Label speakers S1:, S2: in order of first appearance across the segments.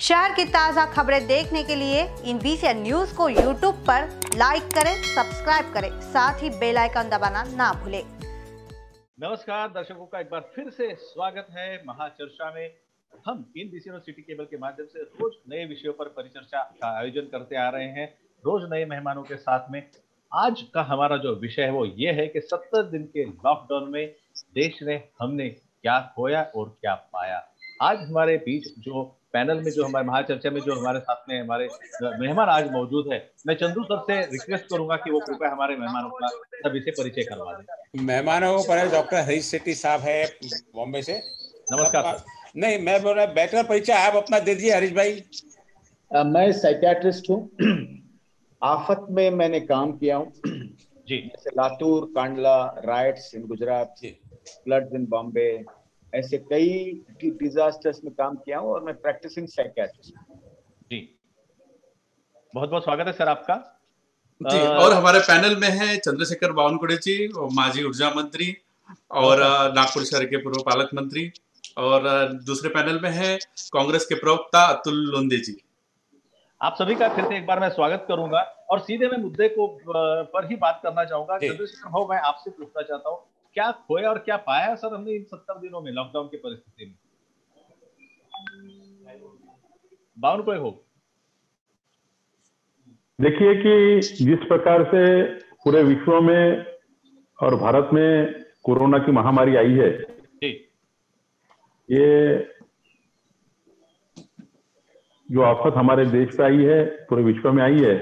S1: शहर की ताज़ा खबरें देखने के लिए इन बीसीएन न्यूज़ को यूट्यूब पर लाइक करें सब्सक्राइब करें, साथ ही बेल आइकन दबाना ना भूलें।
S2: नमस्कार, दर्शकों का एक बार फिर से स्वागत है महाचर्चा में। हम इन बीसीएन सिटी केबल के माध्यम से रोज नए विषयों पर परिचर्चा का आयोजन करते आ रहे हैं, रोज नए मेहमानों के साथ में। आज का हमारा जो विषय है वो ये है कि सत्तर दिन के लॉकडाउन में देश ने हमने क्या खोया और क्या पाया। आज हमारे बीच जो पैनल में जो हमारे महाचर्चा में जो हमारे साथ में हमारे मेहमान आज मौजूद है मैं चंदू सर से रिक्वेस्ट करूँगा कि वो कृपया हमारे मेहमानों का सभी से परिचय करवा दें।
S3: मेहमानों पर डॉक्टर हरीश शेट्टी साहब है बॉम्बे से।
S2: नमस्कार सर।
S3: नहीं मैं बोल रहा बेटर परिचय आप अपना दे दीजिए हरीश भाई।
S4: अ, मैं साइकियाट्रिस्ट हूँ। आफत में मैंने काम किया हूँ।
S2: जी।
S4: जैसे लातूर कांडला राइट्स इन गुजरात
S3: जी।
S4: फ्लड्स इन बॉम्बे ऐसे कई डिजास्टर्स में काम किया हूँ और मैं प्रैक्टिसिंग साइकियाट्रिस्ट
S2: जी। बहुत बहुत स्वागत है सर आपका।
S5: जी
S2: अ,
S5: और हमारे पैनल में है चंद्रशेखर बावनकुड़े जी माजी ऊर्जा मंत्री और नागपुर शहर के पूर्व पालक मंत्री और दूसरे पैनल में है कांग्रेस के प्रवक्ता अतुल लोंदे जी।
S2: आप सभी का फिर से एक बार मैं स्वागत करूँगा और सीधे मैं मुद्दे को पर ही बात करना चाहूँगा। चंद्रशेखर भाव मैं आपसे पूछना चाहता हूँ क्या खोया और क्या पाया सर हमने इन सत्तर दिनों में लॉकडाउन की परिस्थिति में? बावन कोई हो।
S6: देखिए कि जिस प्रकार से पूरे विश्व में और भारत में कोरोना की महामारी आई है ये जो आफत हमारे देश पे आई है पूरे विश्व में आई है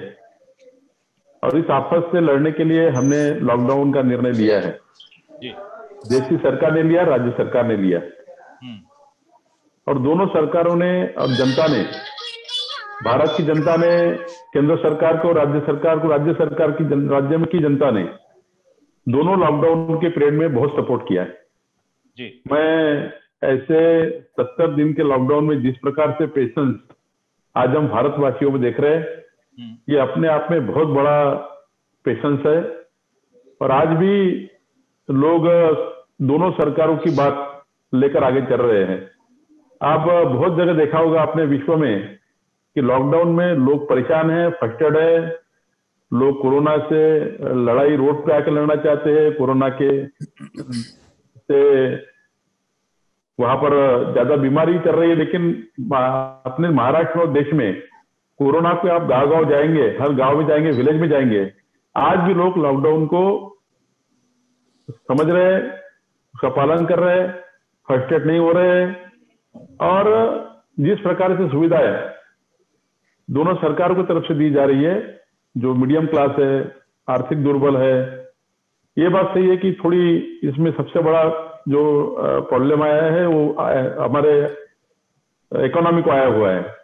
S6: और इस आफत से लड़ने के लिए हमने लॉकडाउन का निर्णय लिया है। देश की सरकार ने लिया राज्य सरकार ने लिया।
S2: हम्म।
S6: और दोनों सरकारों ने और जनता ने भारत की जनता ने केंद्र सरकार को राज्य सरकार को राज्य सरकार की जन, राज्य में की जनता ने दोनों लॉकडाउन के पीरियड में बहुत सपोर्ट किया है।
S2: जी।
S6: मैं ऐसे सत्तर दिन के लॉकडाउन में जिस प्रकार से पेशेंस आज हम भारतवासियों में देख रहे हैं
S2: हम्म।
S6: ये अपने आप में बहुत बड़ा पेशेंस है। और आज भी लोग दोनों सरकारों की बात लेकर आगे चल रहे हैं। आप बहुत जगह देखा होगा आपने विश्व में कि लॉकडाउन में लोग परेशान हैं फस्टेड है। लोग कोरोना से लड़ाई रोड पे आकर लड़ना चाहते हैं, कोरोना के से वहाँ पर ज़्यादा बीमारी चल रही है। लेकिन अपने महाराष्ट्र और देश में कोरोना पे आप गाँव गाँव जाएँगे, हर गाँव में जाएँगे, विलेज में जाएँगे, आज भी लोग लॉकडाउन को समझ रहे हैं, उसका पालन कर रहे हैं फ़र्स्ट एड नहीं हो रहे हैं। और जिस प्रकार से सुविधाएँ दोनों सरकार की तरफ़ से दी जा रही है, जो मीडियम क्लास है, आर्थिक दुर्बल है, ये बात सही है कि थोड़ी इसमें सबसे बड़ा जो प्रॉब्लम आया है, वो हमारे इकोनॉमी को आया हुआ है।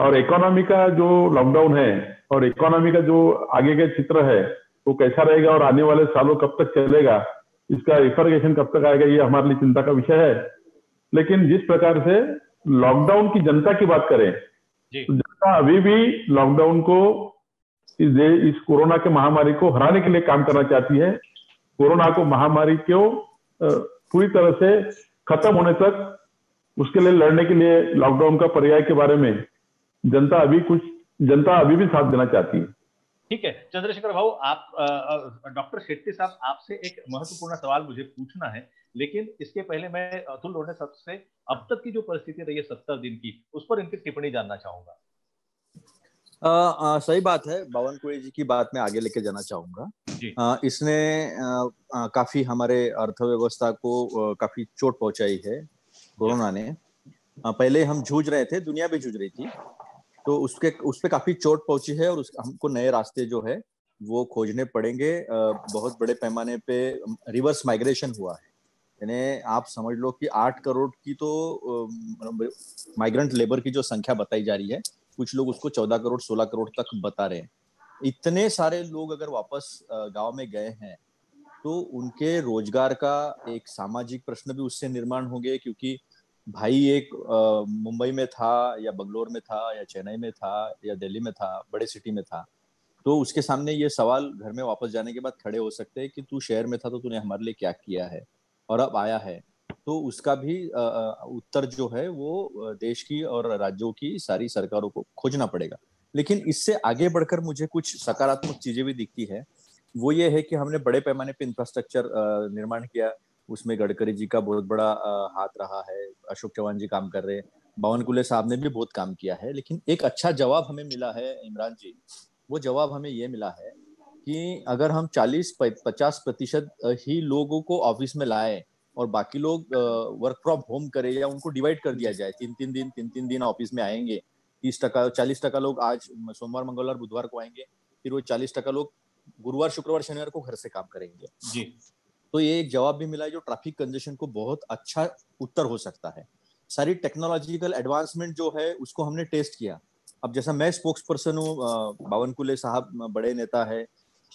S6: और इकोनॉमी का जो लॉकडाउन है, और इकोनॉमी का जो आगे का चित्र है वो कैसा रहेगा और आने वाले सालों कब तक चलेगा इसका रिफर्गेशन कब तक आएगा ये हमारे लिए चिंता का विषय है। लेकिन जिस प्रकार से लॉकडाउन की जनता की बात करें तो जनता अभी भी लॉकडाउन को इस इस कोरोना के महामारी को हराने के लिए काम करना चाहती है। कोरोना को महामारी को पूरी तरह से खत्म होने तक उसके लिए लड़ने के लिए लॉकडाउन का पर्याय के बारे में जनता अभी कुछ जनता अभी भी साथ देना चाहती है।
S2: ठीक है चंद्रशेखर भाऊ आप डॉक्टर शेट्टी साहब आपसे एक महत्वपूर्ण सवाल मुझे पूछना है लेकिन इसके पहले मैं अतुल लोढ़े साहब से अब तक की जो परिस्थिति रही है सत्तर दिन की उस पर इनकी टिप्पणी जानना चाहूँगा।
S7: अ, अ, सही बात है बावन कुड़ी जी की बात मैं आगे लेके जाना चाहूँगा। इसने अ, अ, काफ़ी हमारे अर्थव्यवस्था को अ, काफ़ी चोट पहुंचाई है कोरोना ने। अ, पहले हम जूझ रहे थे दुनिया भी जूझ रही थी तो उसके उस पे काफ़ी चोट पहुँची है और उस, हमको नए रास्ते जो है वो खोजने पड़ेंगे। बहुत बड़े पैमाने पे रिवर्स माइग्रेशन हुआ है। यानी आप समझ लो कि आठ करोड़ की तो माइग्रेंट लेबर की जो संख्या बताई जा रही है कुछ लोग उसको चौदह करोड़ सोलह करोड़ तक बता रहे हैं। इतने सारे लोग अगर वापस गाँव में गए हैं तो उनके रोज़गार का एक सामाजिक प्रश्न भी उससे निर्माण होंगे क्योंकि भाई एक मुंबई में था या बंगलोर में था या चेन्नई में था या दिल्ली में था, बड़े सिटी में था तो उसके सामने ये सवाल घर में वापस जाने के बाद खड़े हो सकते हैं कि तू शहर में था तो तूने हमारे लिए क्या किया है और अब आया है। तो उसका भी उत्तर जो है वो देश की और राज्यों की सारी सरकारों को खोजना पड़ेगा। लेकिन इससे आगे बढ़कर मुझे कुछ सकारात्मक चीज़ें भी दिखती है। वो ये है कि हमने बड़े पैमाने पर इंफ्रास्ट्रक्चर निर्माण किया उसमें गडकरी जी का बहुत बड़ा हाथ रहा है, अशोक चौहान जी काम कर रहे हैं। बावन कुले साहब ने भी बहुत काम किया है, लेकिन एक अच्छा जवाब हमें मिला है, इमरान जी। वो जवाब हमें ये मिला है कि अगर हम 40 50 प्रतिशत ही लोगों को ऑफ़िस में लाए और बाकी लोग वर्क फ्रॉम होम करें या उनको डिवाइड कर दिया जाए, तीन तीन दिन, तीन तीन दिन ऑफ़िस में आएँगे, तीस टका, चालीस टका लोग आज सोमवार, मंगलवार, बुधवार को आएँगे, फिर वो चालीस टका लोग गुरुवार, शुक्रवार, शनिवार को घर से काम करेंगे।
S2: जी।
S7: तो ये एक जवाब भी मिला है जो ट्रैफ़िक कंजेशन को बहुत अच्छा उत्तर हो सकता है। सारी टेक्नोलॉजिकल एडवांसमेंट जो है उसको हमने टेस्ट किया। अब जैसा मैं स्पोक्स पर्सन हूँ बावन कुले साहब बड़े नेता है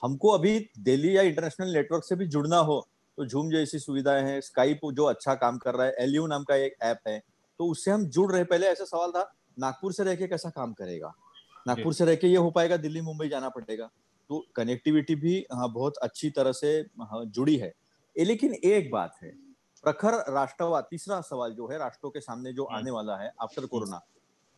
S7: हमको अभी दिल्ली या इंटरनेशनल नेटवर्क से भी जुड़ना हो तो झूम जैसी सुविधाएँ हैं स्काइप जो अच्छा काम कर रहा है एलयू नाम का एक ऐप है तो उससे हम जुड़ रहे। पहले ऐसा सवाल था नागपुर से रह के कैसा काम करेगा? नागपुर से रह के ये हो पाएगा दिल्ली मुंबई जाना पड़ेगा। तो कनेक्टिविटी भी हाँ बहुत अच्छी तरह से हाँ, जुड़ी है। लेकिन एक बात है प्रखर राष्ट्रवाद तीसरा सवाल जो है राष्ट्रों के सामने जो आने वाला है आफ्टर कोरोना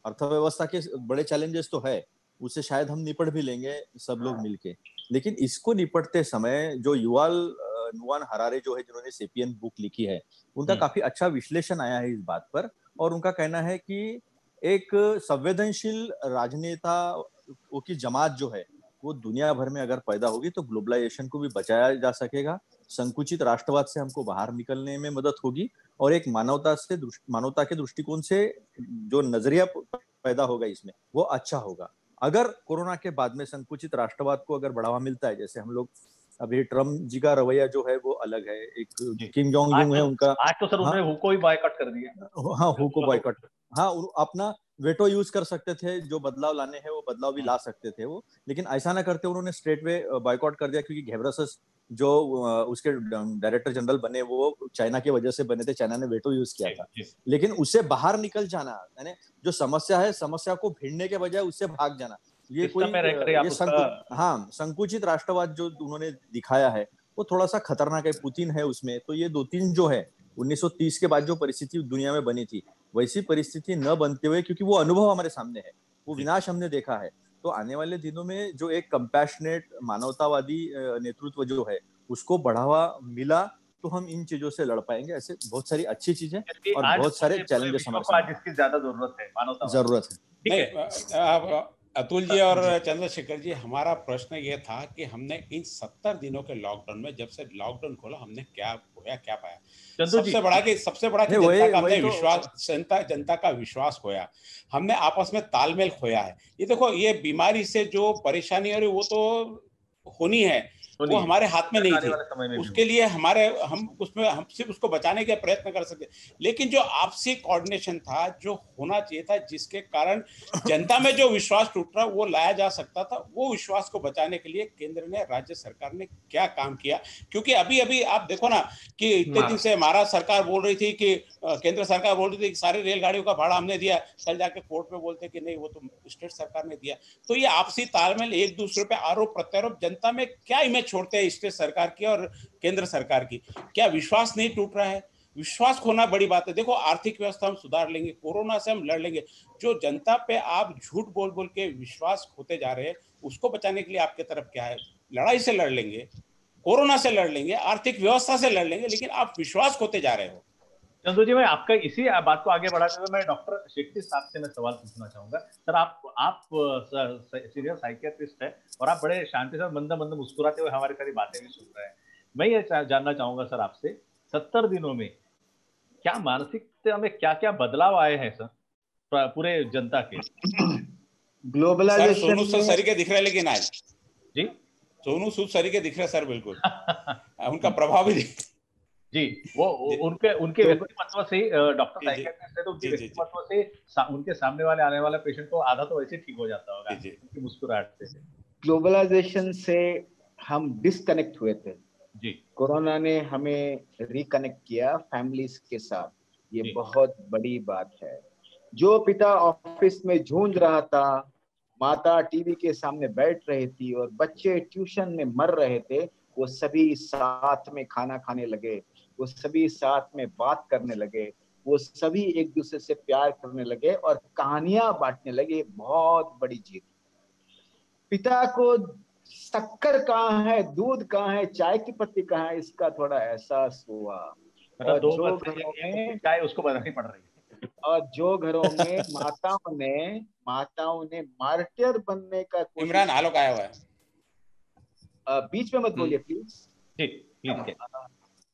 S7: अर्थव्यवस्था के बड़े चैलेंजेस तो है उससे शायद हम निपट भी लेंगे सब लोग मिलके लेकिन इसको निपटते समय जो युवाल नुआन हरारे जो है जिन्होंने सेपियन बुक लिखी है उनका काफ़ी अच्छा विश्लेषण आया है इस बात पर और उनका कहना है कि एक संवेदनशील राजनेता की जमात जो है वो दुनिया भर में अगर पैदा होगी तो ग्लोबलाइजेशन को भी बचाया जा सकेगा संकुचित राष्ट्रवाद से हमको बाहर निकलने में मदद होगी और एक मानवता से मानवता के दृष्टिकोण से जो नज़रिया पैदा होगा इसमें वो अच्छा होगा। अगर कोरोना के बाद में संकुचित राष्ट्रवाद को अगर बढ़ावा मिलता है जैसे हम लोग अभी ट्रंप जी का रवैया जो है वो अलग है। एक किम जोंग है
S2: तो-
S7: उनका।
S2: आज तो सर हाँ, उन्होंने हुको ही बॉयकॉट कर दिया।
S7: हाँ हुको बॉयकॉट हाँ अपना वेटो यूज़ कर सकते थे जो बदलाव लाने हैं वो बदलाव भी ला सकते थे वो। लेकिन ऐसा ना करते उन्होंने स्ट्रेट वे बॉयकॉट कर दिया क्योंकि घेब्रसस जो उसके डायरेक्टर जनरल बने वो चाइना की वजह से बने थे चाइना ने वेटो यूज़ किया था। लेकिन उससे बाहर निकल जाना यानी जो समस्या है समस्या को भिड़ने के बजाय उससे भाग जाना ये कोई ये संकु, हाँ संकुचित राष्ट्रवाद जो उन्होंने दिखाया है वो थोड़ा सा खतरनाक है पुतिन है उसमें। तो ये दो तीन जो है 1930 के बाद जो परिस्थिति दुनिया में बनी थी वैसी परिस्थिति न बनते हुए क्योंकि वो अनुभव हमारे सामने है वो विनाश हमने देखा है। तो आने वाले दिनों में जो एक कंपैशनेट मानवतावादी नेतृत्व जो है उसको बढ़ावा मिला तो हम इन चीज़ों से लड़ पाएँगे ऐसे बहुत सारी अच्छी चीज़ें और बहुत सारे चैलेंजेस हमारे
S2: जिसकी ज़्यादा ज़रूरत है मानवता
S7: ज़रूरत
S3: है। अतुल जी और चंद्रशेखर जी हमारा प्रश्न ये था कि हमने इन सत्तर दिनों के लॉकडाउन में जब से लॉकडाउन खोला हमने क्या खोया क्या पाया? सबसे बड़ा कि सबसे बड़ा कि जनता का हमने तो विश्वास जनता जनता का विश्वास खोया। हमने आपस में तालमेल खोया है। ये देखो ये बीमारी से जो परेशानी हो रही वो तो होनी है। वो हमारे हाथ में नहीं थी। उसके लिए हमारे हम उसमें हम सिर्फ़ उसको बचाने के प्रयत्न कर सकते लेकिन जो आपसी कोऑर्डिनेशन था जो होना चाहिए था जिसके कारण जनता में जो विश्वास टूट रहा वो लाया जा सकता था। वो विश्वास को बचाने के लिए केंद्र ने राज्य सरकार ने क्या काम किया? क्योंकि अभी अभी आप देखो ना कि इतने दिन से महाराष्ट्र सरकार बोल रही थी कि केंद्र सरकार बोल रही थी कि सारी रेलगाड़ियों का भाड़ा हमने दिया। कल जाके कोर्ट में बोलते कि नहीं वो तो स्टेट सरकार ने दिया। तो ये आपसी तालमेल एक दूसरे पे आरोप प्रत्यारोप जनता में क्या इमेज छोड़ते हैं स्टेट सरकार की और केंद्र सरकार की। क्या विश्वास नहीं टूट रहा है? विश्वास खोना बड़ी बात है। देखो, आर्थिक व्यवस्था हम सुधार लेंगे, कोरोना से हम लड़ लेंगे। जो जनता पे आप झूठ बोल बोल के विश्वास खोते जा रहे हैं, उसको बचाने के लिए आपके तरफ़ क्या है? लड़ाई से लड़ लेंगे, कोरोना से लड़ लेंगे, आर्थिक व्यवस्था से लड़ लेंगे, लेकिन आप विश्वास खोते जा रहे हो।
S2: चंदू जी मैं आपका इसी बात को आगे बढ़ाते हुए मैं डॉक्टर शेट्टी साहब से मैं सवाल पूछना चाहूँगा। सर आप आप सीनियर साइकियाट्रिस्ट है और आप बड़े शांति से मंद मंद मुस्कुराते हुए हमारे सारी बातें भी सुन रहे हैं। मैं ये जानना चाहूँगा सर आपसे सत्तर दिनों में क्या मानसिकता में क्या क्या बदलाव आए हैं सर पूरे जनता के?
S3: ग्लोबलाइजेशन सोनू सूद सरी के दिख रहे लेकिन आज।
S2: जी?
S3: सोनू सूद सरी के दिख रहे सर बिल्कुल। उनका प्रभाव भी
S2: जी वो उनके उनके तो, व्यक्तिमत्व से डॉक्टर साइकियाट्रिस्ट है तो उनके व्यक्तिमत्व से सा, उनके सामने वाले आने वाले पेशेंट को आधा तो वैसे ठीक हो जाता होगा उनकी मुस्कुराहट से।
S4: ग्लोबलाइजेशन से हम डिस्कनेक्ट हुए थे।
S2: जी।
S4: कोरोना ने हमें रिकनेक्ट किया फैमिलीज़ के साथ। ये बहुत बड़ी बात है। जो पिता ऑफ़िस में झूंझ रहा था माता टीवी के सामने बैठ रही थी और बच्चे ट्यूशन में मर रहे थे वो सभी साथ में खाना खाने लगे। वो सभी साथ में बात करने लगे वो सभी एक दूसरे से प्यार करने लगे और कहानियाँ बांटने लगे। बहुत बड़ी जीत। पिता को शक्कर कहाँ है दूध कहाँ है चाय की पत्ती कहाँ है इसका थोड़ा एहसास हुआ।
S2: मतलब दो घरों में चाय उसको बनानी पड़ रही है।
S4: और जो घरों में माताओं ने माताओं ने मार्टियर बनने का
S3: इमरान आलोक आया हुआ
S4: है। बीच में मत बोलिए प्लीज़
S2: ठीक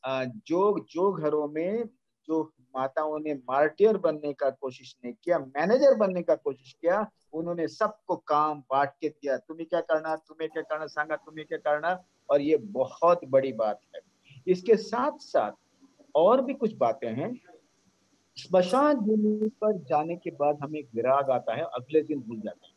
S4: जो जो घरों में जो माताओं ने मार्टियर बनने का कोशिश नहीं किया, मैनेजर बनने का कोशिश किया, उन्होंने सबको काम बांट के दिया। तुम्हें क्या करना? तुम्हें क्या करना? सांगा, तुम्हें क्या करना? और ये बहुत बड़ी बात है। इसके साथ साथ और भी कुछ बातें हैं। स्मशान भूमि पर जाने के बाद हमें विराग आता है, अगले दिन भूल जाते हैं।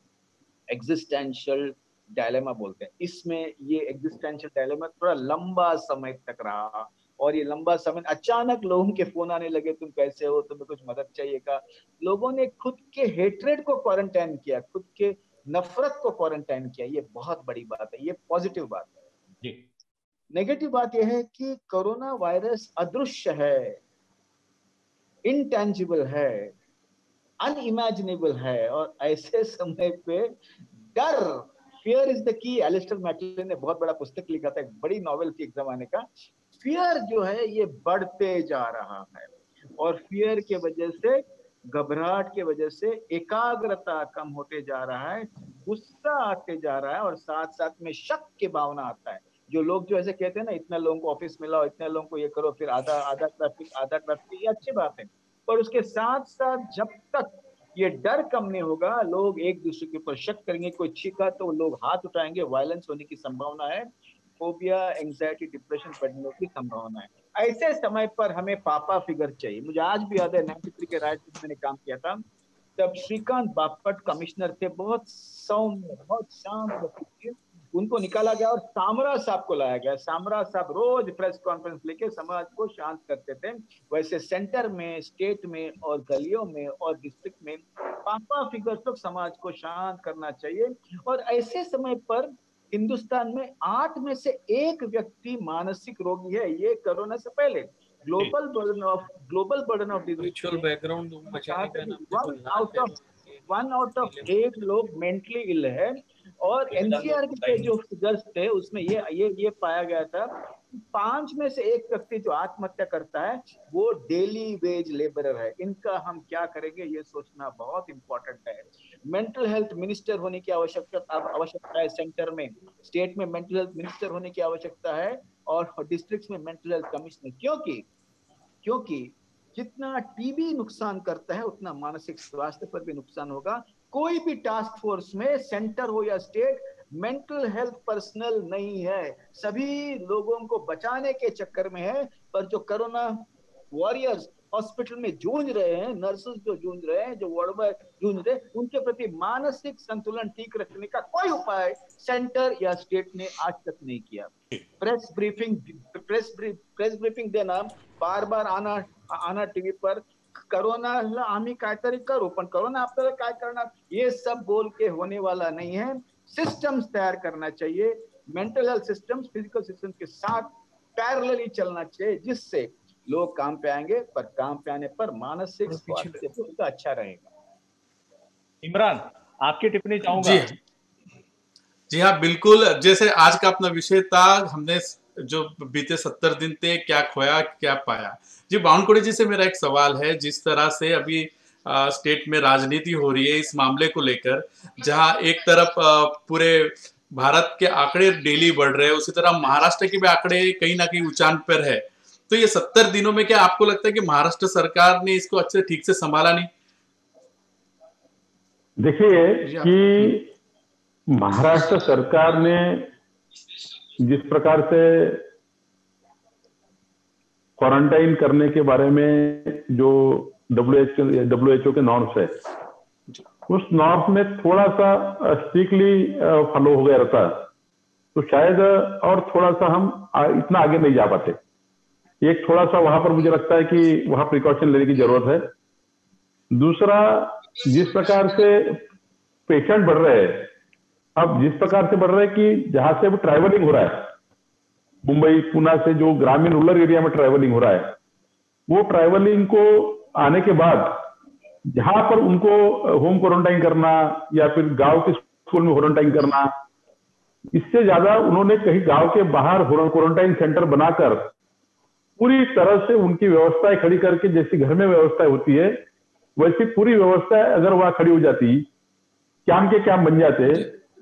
S4: एग्जिस्टेंशियल डायलेमा बोलते हैं। इसमें ये एग्जिस्टेंशियल डायलेमा थोड़ा लंबा समय तक रहा। और ये लंबा समय अचानक लोगों के फ़ोन आने लगे तुम कैसे हो? तुम्हें कुछ मदद चाहिए का? लोगों ने खुद के हेट्रेड को क्वारंटाइन किया खुद के नफरत को क्वारंटाइन किया। ये बहुत बड़ी बात है ये पॉजिटिव बात है। नेगेटिव बात यह है कि कोरोना वायरस अदृश्य है इनटेंजिबल है अनइमेजिनेबल है और ऐसे समय पे डर। Fear is the key Alistair MacLean ने बहुत बड़ा पुस्तक लिखा था एक बड़ी नॉवेल थी एक जमाने का। फियर जो है, ये बढ़ते जा रहा है। और फियर के वजह से, घबराहट के वजह से एकाग्रता कम होते जा रहा है, गुस्सा आते जा रहा है और साथ साथ में शक की भावना आता है। जो लोग जो ऐसे कहते हैं ना, इतने लोगों को ऑफ़िस मिलाओ इतने लोगों को ये करो, फिर आधा आधा ट्रैफ़िक आधा ट्रैफ़िक ये अच्छी बात है। पर उसके साथ साथ जब तक ये डर कम नहीं होगा, लोग एक दूसरे के ऊपर शक करेंगे, कोई छीका तो लोग हाथ उठाएँगे वायलेंस होने की संभावना है। फोबिया एंग्जाइटी डिप्रेशन बढ़ने की संभावना है। ऐसे समय पर हमें पापा फिगर चाहिए। मुझे आज भी याद है, नाइन्टी थ्री के राइट मैंने काम किया था। तब श्रीकांत बापट कमिश्नर थे, बहुत सौम्य, बहुत शांत उनको निकाला गया और सामरा साहब को लाया गया। सामरा साहब रोज प्रेस कॉन्फ्रेंस लेके समाज को शांत करते थे। वैसे सेंटर में स्टेट में और गलियों में और डिस्ट्रिक्ट में पापा फिगर तो समाज को शांत करना चाहिए। और ऐसे समय पर हिंदुस्तान में आठ में से एक व्यक्ति मानसिक रोगी है ये कोरोना से पहले। Global burden of global burden of disease
S8: background
S4: out of one out of eight लोग मेंटली इल है। और एनसीआर के जो फिगर्स थे उसमें ये ये ये पाया गया था पाँच में से एक व्यक्ति जो आत्महत्या करता है वो डेली वेज लेबरर है। इनका हम क्या करेंगे ये सोचना बहुत इंपॉर्टेंट है। मेंटल हेल्थ मिनिस्टर होने की आवश्यकता आवश्यकता है सेंटर में। स्टेट में मेंटल हेल्थ मिनिस्टर होने की आवश्यकता है और डिस्ट्रिक्ट में मेंटल हेल्थ कमिश्नर क्योंकि क्योंकि जितना टीबी नुकसान करता है, उतना मानसिक स्वास्थ्य पर भी नुकसान होगा। कोई भी टास्क फोर्स में सेंटर हो या स्टेट मेंटल हेल्थ पर्सनल नहीं है। सभी लोगों को बचाने के चक्कर में है, पर जो कोरोना वॉरियर्स हॉस्पिटल में जूझ रहे हैं नर्सेस जो जूझ रहे हैं जो वार्ड में जूझ रहे हैं उनके प्रति मानसिक संतुलन ठीक रखने का कोई उपाय सेंटर या स्टेट ने आज तक नहीं किया। Press briefing press press briefing देना बार बार आना आना टीव्ही पर करोनाला आम्ही काहीतरी करू पण करोना आपल्याला काय करणार? ये सब बोल के होने वाला नहीं है। सिस्टम्स तैयार करना चाहिए। Mental health systems physical system के साथ पैरेलली चलना चाहिए जिससे लोग काम पे आएँगे पर काम पे आने पर मानसिक स्वास्थ्य अच्छा रहेगा।
S2: इमरान आपकी टिप्पणी चाहूँगा।
S5: जी जी हाँ बिल्कुल। जैसे आज का अपना विषय था हमने जो बीते सत्तर दिन थे क्या खोया क्या पाया? जी बाउंडकोड़े जी से मेरा एक सवाल है जिस तरह से अभी आ, स्टेट में राजनीति हो रही है इस मामले को लेकर जहाँ एक तरफ़ आ, पूरे भारत के आंकड़े डेली बढ़ रहे हैं उसी तरह महाराष्ट्र के भी आंकड़े कहीं ना कहीं ऊंचान पर है। तो ये सत्तर दिनों में क्या आपको लगता है कि महाराष्ट्र सरकार ने इसको अच्छे ठीक से संभाला नहीं?
S6: देखिए कि महाराष्ट्र सरकार ने जिस प्रकार से क्वारंटाइन करने के बारे में जो डब्ल्यू एच डब्ल्यू के नॉर्म्स है उस नॉर्म्स में थोड़ा सा स्ट्रिक्टली फॉलो हो गया रहता। तो शायद और थोड़ा सा हम इतना आगे नहीं जा पाते। एक थोड़ा सा वहाँ पर मुझे लगता है कि वहाँ प्रिकॉशन लेने की ज़रूरत है। दूसरा, जिस प्रकार से पेशेंट बढ़ रहे हैं, अब जिस प्रकार से बढ़ रहे है कि जहाँ से अब ट्रैवलिंग हो रहा है, मुंबई, पुणे से जो ग्रामीण रूरल एरिया में ट्रैवलिंग हो रहा है, वो ट्रैवलिंग को आने के बाद जहाँ पर उनको होम क्वारंटाइन करना या फिर गाँव के स्कूल में क्वारंटाइन करना, इससे ज़्यादा उन्होंने कहीं गाँव के बाहर क्वारंटाइन सेंटर बनाकर पूरी तरह से उनकी व्यवस्थाएँ खड़ी करके जैसी घर में व्यवस्थाएँ होती है वैसी पूरी व्यवस्था अगर वहाँ खड़ी हो जाती कैम के कैम बन जाते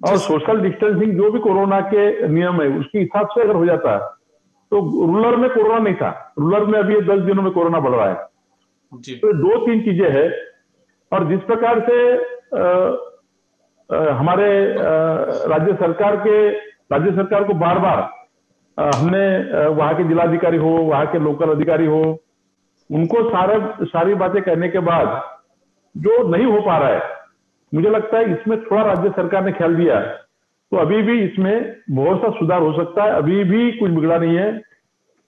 S6: और सोशल डिस्टेंसिंग जो भी कोरोना के नियम है उसके हिसाब से अगर हो जाता तो रूरल में कोरोना नहीं था। रूरल में अभी दस दिनों में कोरोना बढ़ रहा है। तो दो तीन चीज़ें है और जिस प्रकार से आ, आ, हमारे आ, राज्य सरकार के राज्य सरकार को बार बार हमने वहाँ के जिलाधिकारी हो, वहाँ के लोकल अधिकारी हो, उनको सारे, सारी बातें कहने के बाद जो नहीं हो पा रहा है, मुझे लगता है इसमें थोड़ा राज्य सरकार ने ख्याल दिया तो अभी भी इसमें बहुत सा सुधार हो सकता है, अभी भी कुछ बिगड़ा नहीं है।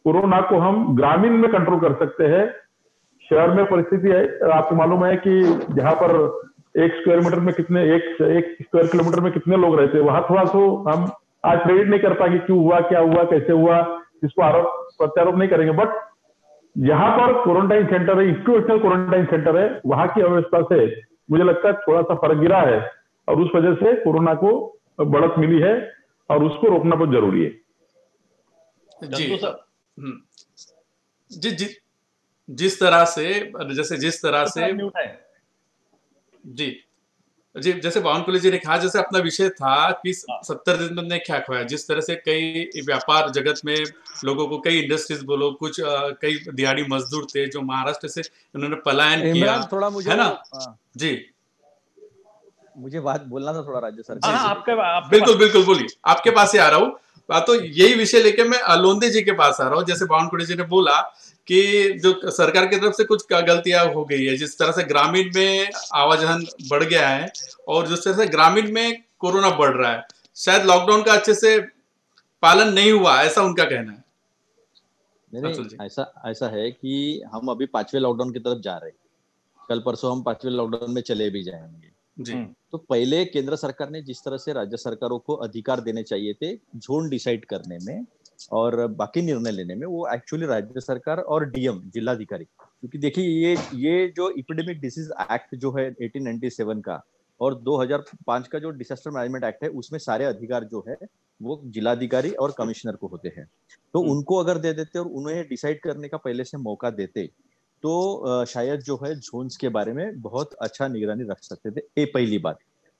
S6: कोरोना को हम ग्रामीण में कंट्रोल कर सकते हैं। शहर में परिस्थिति है, आपको मालूम है कि जहाँ पर एक स्क्वायर मीटर में कितने, एक एक स्क्वायर किलोमीटर में कितने लोग रहते हैं, वहाँ थोड़ा सो हम आज प्रेडिट नहीं कर पाएँगे क्यों हुआ क्या हुआ कैसे हुआ इसको आरोप प्रत्यारोप नहीं करेंगे। बट यहाँ पर क्वारंटाइन सेंटर है इंस्टीट्यूशनल क्वारंटाइन सेंटर है वहाँ की अव्यवस्था से मुझे लगता है थोड़ा सा फ़र्क गिरा है और उस वजह से कोरोना को बढ़त मिली है और उसको रोकना बहुत ज़रूरी है।
S5: जी। हम्म। जी जी। जिस तरह से जैसे जिस तरह से जी। जी जैसे बावन जी ने कहा जैसे अपना विषय था कि हाँ। सत्तर दिन में क्या खोया जिस तरह से कई व्यापार जगत में लोगों को कई इंडस्ट्रीज़ बोलो कुछ कई दिहाड़ी मजदूर थे जो महाराष्ट्र से उन्होंने पलायन किया
S7: थोड़ा मुझे
S5: है ना? हाँ। जी।
S7: मुझे बात बोलना था थोड़ा राज्य सरकार
S5: हाँ, आपके आप बिल्कुल बिल्कुल बोलिए। आपके पास ही आ रहा हूँ। तो यही विषय लेके मैं अलोंदे जी के पास आ रहा हूँ। जैसे बावन जी ने बोला कि जो सरकार की तरफ़ से कुछ गलतियाँ हो गई है जिस तरह से ग्रामीण में आवाजहन बढ़ गया है और जिस तरह से ग्रामीण में कोरोना बढ़ रहा है शायद लॉकडाउन का अच्छे से पालन नहीं हुआ ऐसा उनका कहना है।
S7: नहीं, नहीं ऐसा ऐसा है कि हम अभी पांचवे लॉकडाउन की तरफ़ जा रहे हैं। कल परसों हम पांचवे लॉकडाउन में चले भी जाएँगे। जी। हम्म। तो पहले केंद्र सरकार ने जिस तरह से राज्य सरकारों को अधिकार देने चाहिए थे जोन डिसाइड करने में और बाकी निर्णय लेने में वो एक्चुअली राज्य सरकार और डीएम जिलाधिकारी। क्योंकि देखिए ये ये जो इपिडेमिक डिसीज एक्ट जो है 1897 का और 2005 का जो डिसास्टर मैनेजमेंट एक्ट है उसमें सारे अधिकार जो है वो जिलाधिकारी और कमिश्नर को होते हैं। तो हम्म। उनको अगर दे देते और उन्हें डिसाइड करने का पहले से मौका देते तो शायद जो है जोन्स के बारे में बहुत अच्छा निगरानी रख सकते थे। ये पहली बात।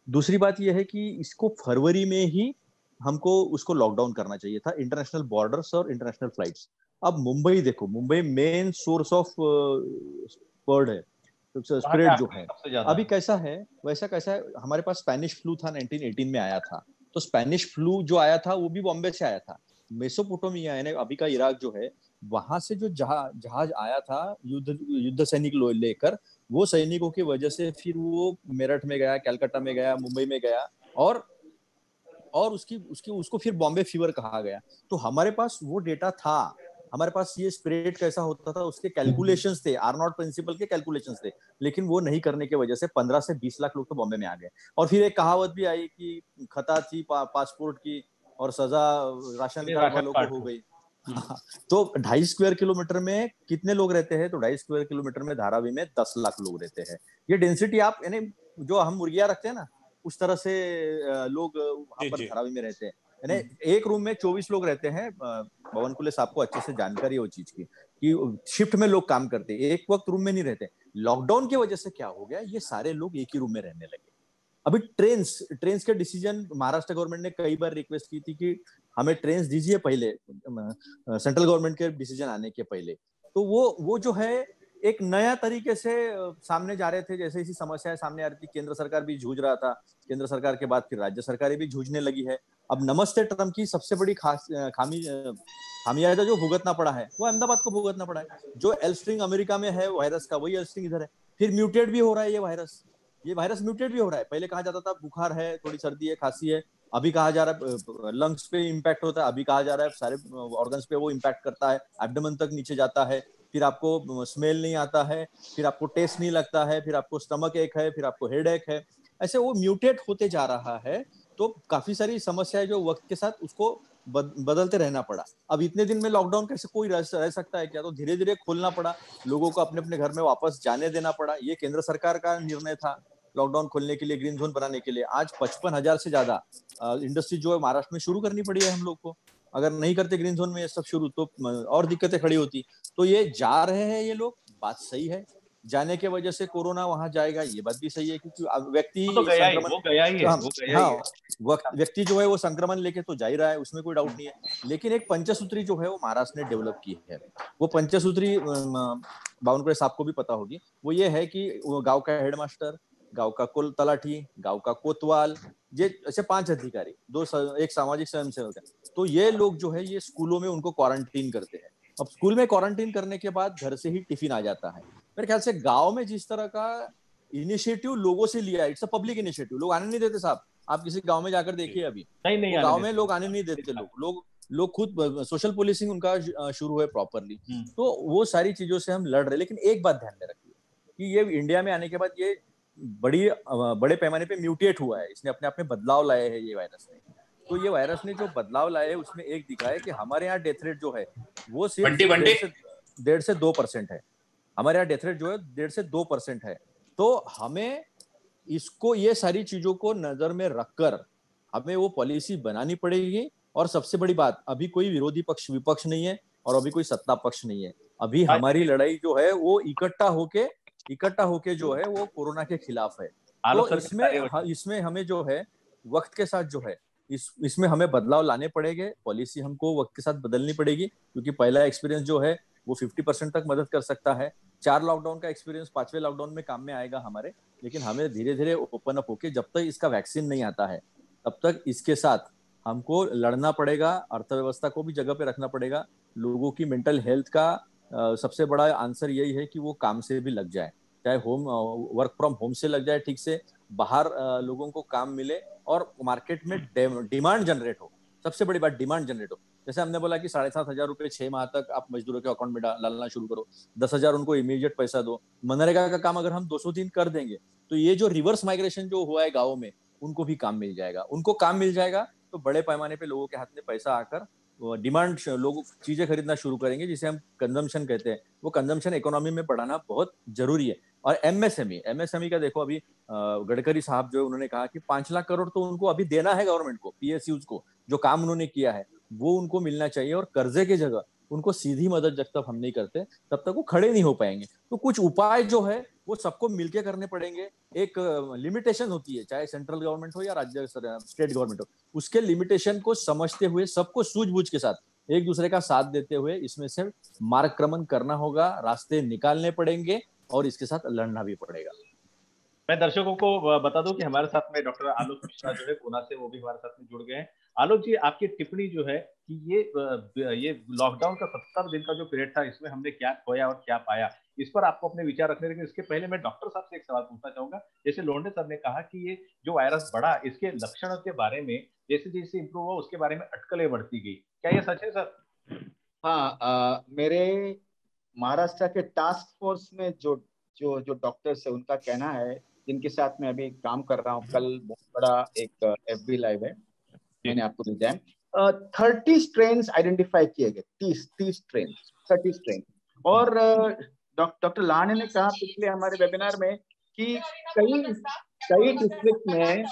S7: दूसरी बात यह है कि इसको फरवरी में ही हमको उसको लॉकडाउन करना चाहिए था इंटरनेशनल बॉर्डर्स और इंटरनेशनल फ्लाइट्स अब मुंबई देखो Mumbai main source of bird है स्प्रेड जो है। अभी कैसा है वैसा कैसा है हमारे पास स्पेनिश फ्लू था 1918 में आया था। तो स्पेनिश फ्लू जो आया था वो भी बॉम्बे से आया था। मेसोपोटोमिया यानी अभी का इराक जो है वहाँ से जो जहाज़ जहाज़ आया था युद्ध युद्ध सैनिक लेकर वो सैनिकों की वजह से फिर वो मेरठ में गया कैलकाटा में गया मुंबई में गया और और उसकी उसकी उसको फिर बॉम्बे फीवर कहा गया। तो हमारे पास वो डेटा था। हमारे पास ये स्प्रेड कैसा होता था उसके कैलकुलेशंस थे। आर नॉट प्रिंसिपल के कैलकुलेशंस थे। लेकिन वो नहीं करने की वजह से पंद्रह से बीस लाख लोग तो बॉम्बे में आ गए। और फिर एक कहावत भी आई कि खता थी पा, पासपोर्ट की और सजा राशन कार्ड वालों को हो गई। हाँ, तो ढाई स्क्वायर किलोमीटर में कितने लोग रहते हैं? तो ढाई स्क्वायर किलोमीटर में धारावी में दस लाख लोग रहते हैं। ये डेंसिटी आप यानी जो हम मुर्गिया रखते हैं ना उस तरह से लोग वहाँ पर धारावी में रहते हैं। यानी। एक रूम में चौबीस लोग रहते हैं भवन कुले साहब को अच्छे से जानकारी है वो चीज़ की कि शिफ्ट में लोग काम करते हैं एक वक्त रूम में नहीं रहते। लॉकडाउन की वजह से क्या हो गया ये सारे लोग एक ही रूम में रहने लगे। अभी ट्रेन ट्रेन के डिसीज़न महाराष्ट्र गवर्नमेंट ने कई बार रिक्वेस्ट की थी कि हमें ट्रेन दीजिए पहले सेंट्रल गवर्नमेंट के डिसीज़न आने के पहले। तो वो वो जो है एक नया तरीके से सामने जा रहे थे, जैसे इसी समस्याएँ सामने आ रही थी, केंद्र सरकार भी जूझ रहा था, केंद्र सरकार के बाद फिर राज्य सरकारें भी जूझने लगी है। अब नमस्ते ट्रंप की सबसे बड़ी खास खामी खामियाजा जो भुगतना पड़ा है, वो अहमदाबाद को भुगतना पड़ा है। जो एलस्ट्रिंग अमेरिका में है वायरस का, वही एलस्ट्रिंग इधर है। फिर म्यूटेट भी हो रहा है ये वायरस ये वायरस म्यूटेट भी हो रहा है। पहले कहा जाता था, बुखार है, थोड़ी सर्दी है, खांसी है, अभी कहा जा रहा है लंग्स पे इम्पैक्ट होता है, अभी कहा जा रहा है, सारे ऑर्गन्स पे वो इम्पैक्ट करता है एब्डमन तक नीचे जाता है। फिर आपको स्मेल नहीं आता है फिर आपको टेस्ट नहीं लगता है फिर आपको स्टमक एक है फिर आपको हेड एक है ऐसे वो म्यूटेट होते जा रहा है तो काफ़ी सारी समस्याएँ जो वक्त के साथ उसको बद, बदलते रहना पड़ा। अब इतने दिन में लॉकडाउन कैसे कोई रह, रह सकता है क्या? तो धीरे धीरे खोलना पड़ा लोगों को अपने अपने घर में वापस जाने देना पड़ा ये केंद्र सरकार का निर्णय था लॉकडाउन खोलने के लिए ग्रीन जोन बनाने के लिए। आज पचपन हज़ार से ज़्यादा इंडस्ट्री जो है महाराष्ट्र में शुरू करनी पड़ी है हम लोग को। अगर नहीं करते ग्रीन जोन में ये सब शुरू तो और दिक्कतें खड़ी होती। तो ये जा रहे हैं ये लोग बात सही है। जाने के वजह से कोरोना वहाँ जाएगा ये बात भी सही है क्योंकि व्यक्ति
S2: तो गया ही, वो गया ही है,
S7: हाँ,
S2: वो गया ही
S7: हाँ व्यक्ति जो है वो संक्रमण लेके तो जा ही रहा है उसमें कोई डाउट नहीं है। लेकिन एक पंचसूत्री जो है वो महाराष्ट्र ने डेवलप की है। वो पंचसूत्री बावनकुड़े साहब को भी पता होगी। वो ये है कि वो गाँव का हेडमास्टर गाँव का कुल तलाठी गाँव का कोतवाल ये ऐसे पाँच अधिकारी दो एक सामाजिक स्वयंसेवक है। तो ये लोग जो है ये स्कूलों में उनको क्वारंटीन करते हैं। अब स्कूल में क्वारंटीन करने के बाद घर से ही टिफ़िन आ जाता है। मेरे ख्याल से गाँव में जिस तरह का इनिशिएटिव लोगों से लिया इट्स अ पब्लिक इनिशिएटिव लोग आने नहीं देते साहब। आप किसी गाँव में जाकर देखिए अभी।
S2: नहीं नहीं
S7: गाँव में लोग आने नहीं देते लोग। लोग लोग खुद सोशल पुलिसिंग उनका शुरू है प्रॉपरली तो वो सारी चीज़ों से हम लड़ रहे लेकिन एक बात ध्यान में रखिए कि ये इंडिया में आने के बाद ये बड़ी बड़े पैमाने पे म्यूटेट हुआ है। इसने अपने आप में बदलाव लाए हैं ये वायरस ने। तो ये वायरस ने जो बदलाव लाए है उसमें एक दिखा है कि हमारे यहाँ डेथ रेट जो है वो सिर्फ़ डेढ़ से दो परसेंट है। हमारे यहाँ डेथ रेट जो है डेढ़ से दो परसेंट है। तो हमें इसको ये सारी चीज़ों को नज़र में रखकर हमें वो पॉलिसी बनानी पड़ेगी। और सबसे बड़ी बात अभी कोई विरोधी पक्ष विपक्ष नहीं है और अभी कोई सत्ता पक्ष नहीं है। अभी हमारी लड़ाई जो है वो इकट्ठा होके इकट्ठा होके जो है वो कोरोना के खिलाफ है। तो इसमें इसमें हमें जो है वक्त के साथ जो है इस इसमें हमें बदलाव लाने पड़ेंगे। पॉलिसी हमको वक्त के साथ बदलनी पड़ेगी क्योंकि पहला एक्सपीरियंस जो है वो 50 परसेंट तक मदद कर सकता है। चार लॉकडाउन का एक्सपीरियंस पाँचवें लॉकडाउन में काम में आएगा हमारे लेकिन हमें धीरे धीरे ओपन अप होके जब तक इसका वैक्सीन नहीं आता है तब तक इसके साथ हमको लड़ना पड़ेगा अर्थव्यवस्था को भी जगह पे रखना पड़ेगा लोगों की मेंटल हेल्थ का सबसे बड़ा आंसर यही है कि वो काम से भी लग जाए चाहे होम वर्क फ्रॉम होम से लग जाए ठीक से बाहर लोगों को काम मिले और मार्केट में डिमांड जनरेट हो। सबसे बड़ी बात डिमांड जनरेट हो। जैसे हमने बोला कि साढ़े सात हज़ार रुपए छह माह तक आप मजदूरों के अकाउंट में डालना शुरू करो। दस हज़ार उनको इमीडिएट पैसा दो। मनरेगा का काम अगर हम 200 दिन कर देंगे तो ये जो रिवर्स माइग्रेशन जो हुआ है गाँव में उनको भी काम मिल जाएगा। उनको काम मिल जाएगा तो बड़े पैमाने पे लोगों के हाथ में पैसा आकर डिमांड लोग चीज़ें खरीदना शुरू करेंगे, जिसे हम कंजम्पशन कहते हैं। वो कंजम्पशन इकोनॉमी में बढ़ाना बहुत ज़रूरी है। और एमएसएमई एमएसएमई का देखो अभी गडकरी साहब जो है उन्होंने कहा कि पाँच लाख करोड़ तो उनको अभी देना है गवर्नमेंट को पीएसयूज को, जो काम उन्होंने किया है, वो उनको मिलना चाहिए और कर्जे की जगह उनको सीधी मदद जब तक हम नहीं करते, तब तक वो खड़े नहीं हो पाएँगे। तो कुछ उपाय जो है, वो सबको मिलके करने पड़ेंगे। एक लिमिटेशन होती है, चाहे सेंट्रल गवर्नमेंट हो या राज्य स्टेट गवर्नमेंट हो। उसके लिमिटेशन को समझते हुए, सबको सूझबूझ के साथ, एक दूसरे का साथ देते हुए इसमें से मार्गक्रमण करना होगा, रास्ते निकालने पड़ेंगे और इसके साथ लड़ना भी पड़ेगा।
S2: मैं दर्शकों को बता दूँ कि हमारे साथ में डॉक्टर आलोक मिश्रा जो है पूना से वो भी हमारे साथ में जुड़ गए हैं। आलोक जी, आपकी टिप्पणी जो है कि ये ये लॉकडाउन का सत्तर दिन का जो पीरियड था, इसमें हमने क्या खोया और क्या पाया? इस पर आपको अपने विचार रखने लेकिन इसके पहले मैं डॉक्टर साहब से एक सवाल पूछना चाहूँगा। जैसे लोंडे साहब ने कहा कि ये जो वायरस बढ़ा, इसके लक्षणों के बारे में, जैसे जैसे इंप्रूव हुआ, उसके बारे में अटकलें बढ़ती गई। क्या ये सच है सर?
S4: हाँ मेरे महाराष्ट्र के टास्क फोर्स में जो जो जो डॉक्टर्स है, उनका कहना है जिनके साथ मैं अभी काम कर रहा हूँ कल बहुत बड़ा एक एफ़ बी लाइव है। मैंने आपको भेजा है। थर्टी स्ट्रेन आइडेंटिफाई किए गए तीस तीस स्ट्रेन थर्टी स्ट्रेन और डॉक्टर लाने ने कहा पिछले हमारे वेबिनार में कि कई कई डिस्ट्रिक्ट में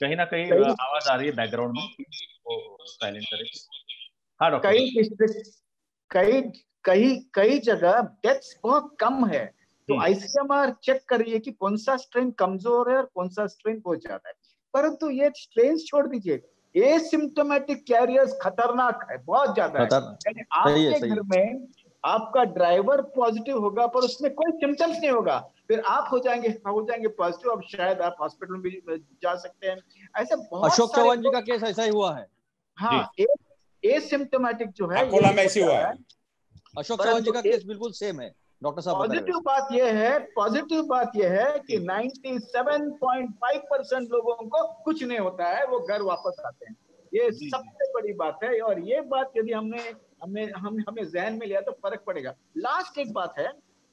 S2: कहीं ना कहीं आवाज़ आ रही है बैकग्राउंड में साइलेंट करें।
S4: हाँ डॉक्टर कई डिस्ट्रिक्ट कई कई कई जगह डेथ्स बहुत कम है। तो आईसीएमआर चेक करिए कि कौन सा स्ट्रेन कमज़ोर है और कौन सा स्ट्रेन बहुत ज़्यादा है। परंतु ये स्ट्रेन छोड़ दीजिए। ए सिम्टोमेटिक कैरियर्स खतरनाक है बहुत ज़्यादा है। आपके घर में आपका ड्राइवर पॉजिटिव होगा पर उसमें कोई सिम्टम्स नहीं होगा। फिर आप हो जाएँगे हो जाएँगे पॉजिटिव अब शायद आप हॉस्पिटल में भी जा सकते हैं। ऐसे बहुत
S7: अशोक चौहान जी का केस ऐसा ही हुआ है।
S4: हाँ ए सिम्टोमेटिक जो है
S3: में ऐसी हुआ है।
S7: अशोक चौहान जी का केस बिल्कुल सेम है। डॉक्टर साहब
S4: पॉजिटिव बात यह है पॉजिटिव बात यह है कि 97.5 परसेंट लोगों को कुछ नहीं होता है वो घर वापस आते हैं। ये सबसे बड़ी बात है और ये बात यदि हमने हमने हम हमें जहन में लिया तो फ़र्क पड़ेगा। लास्ट एक बात है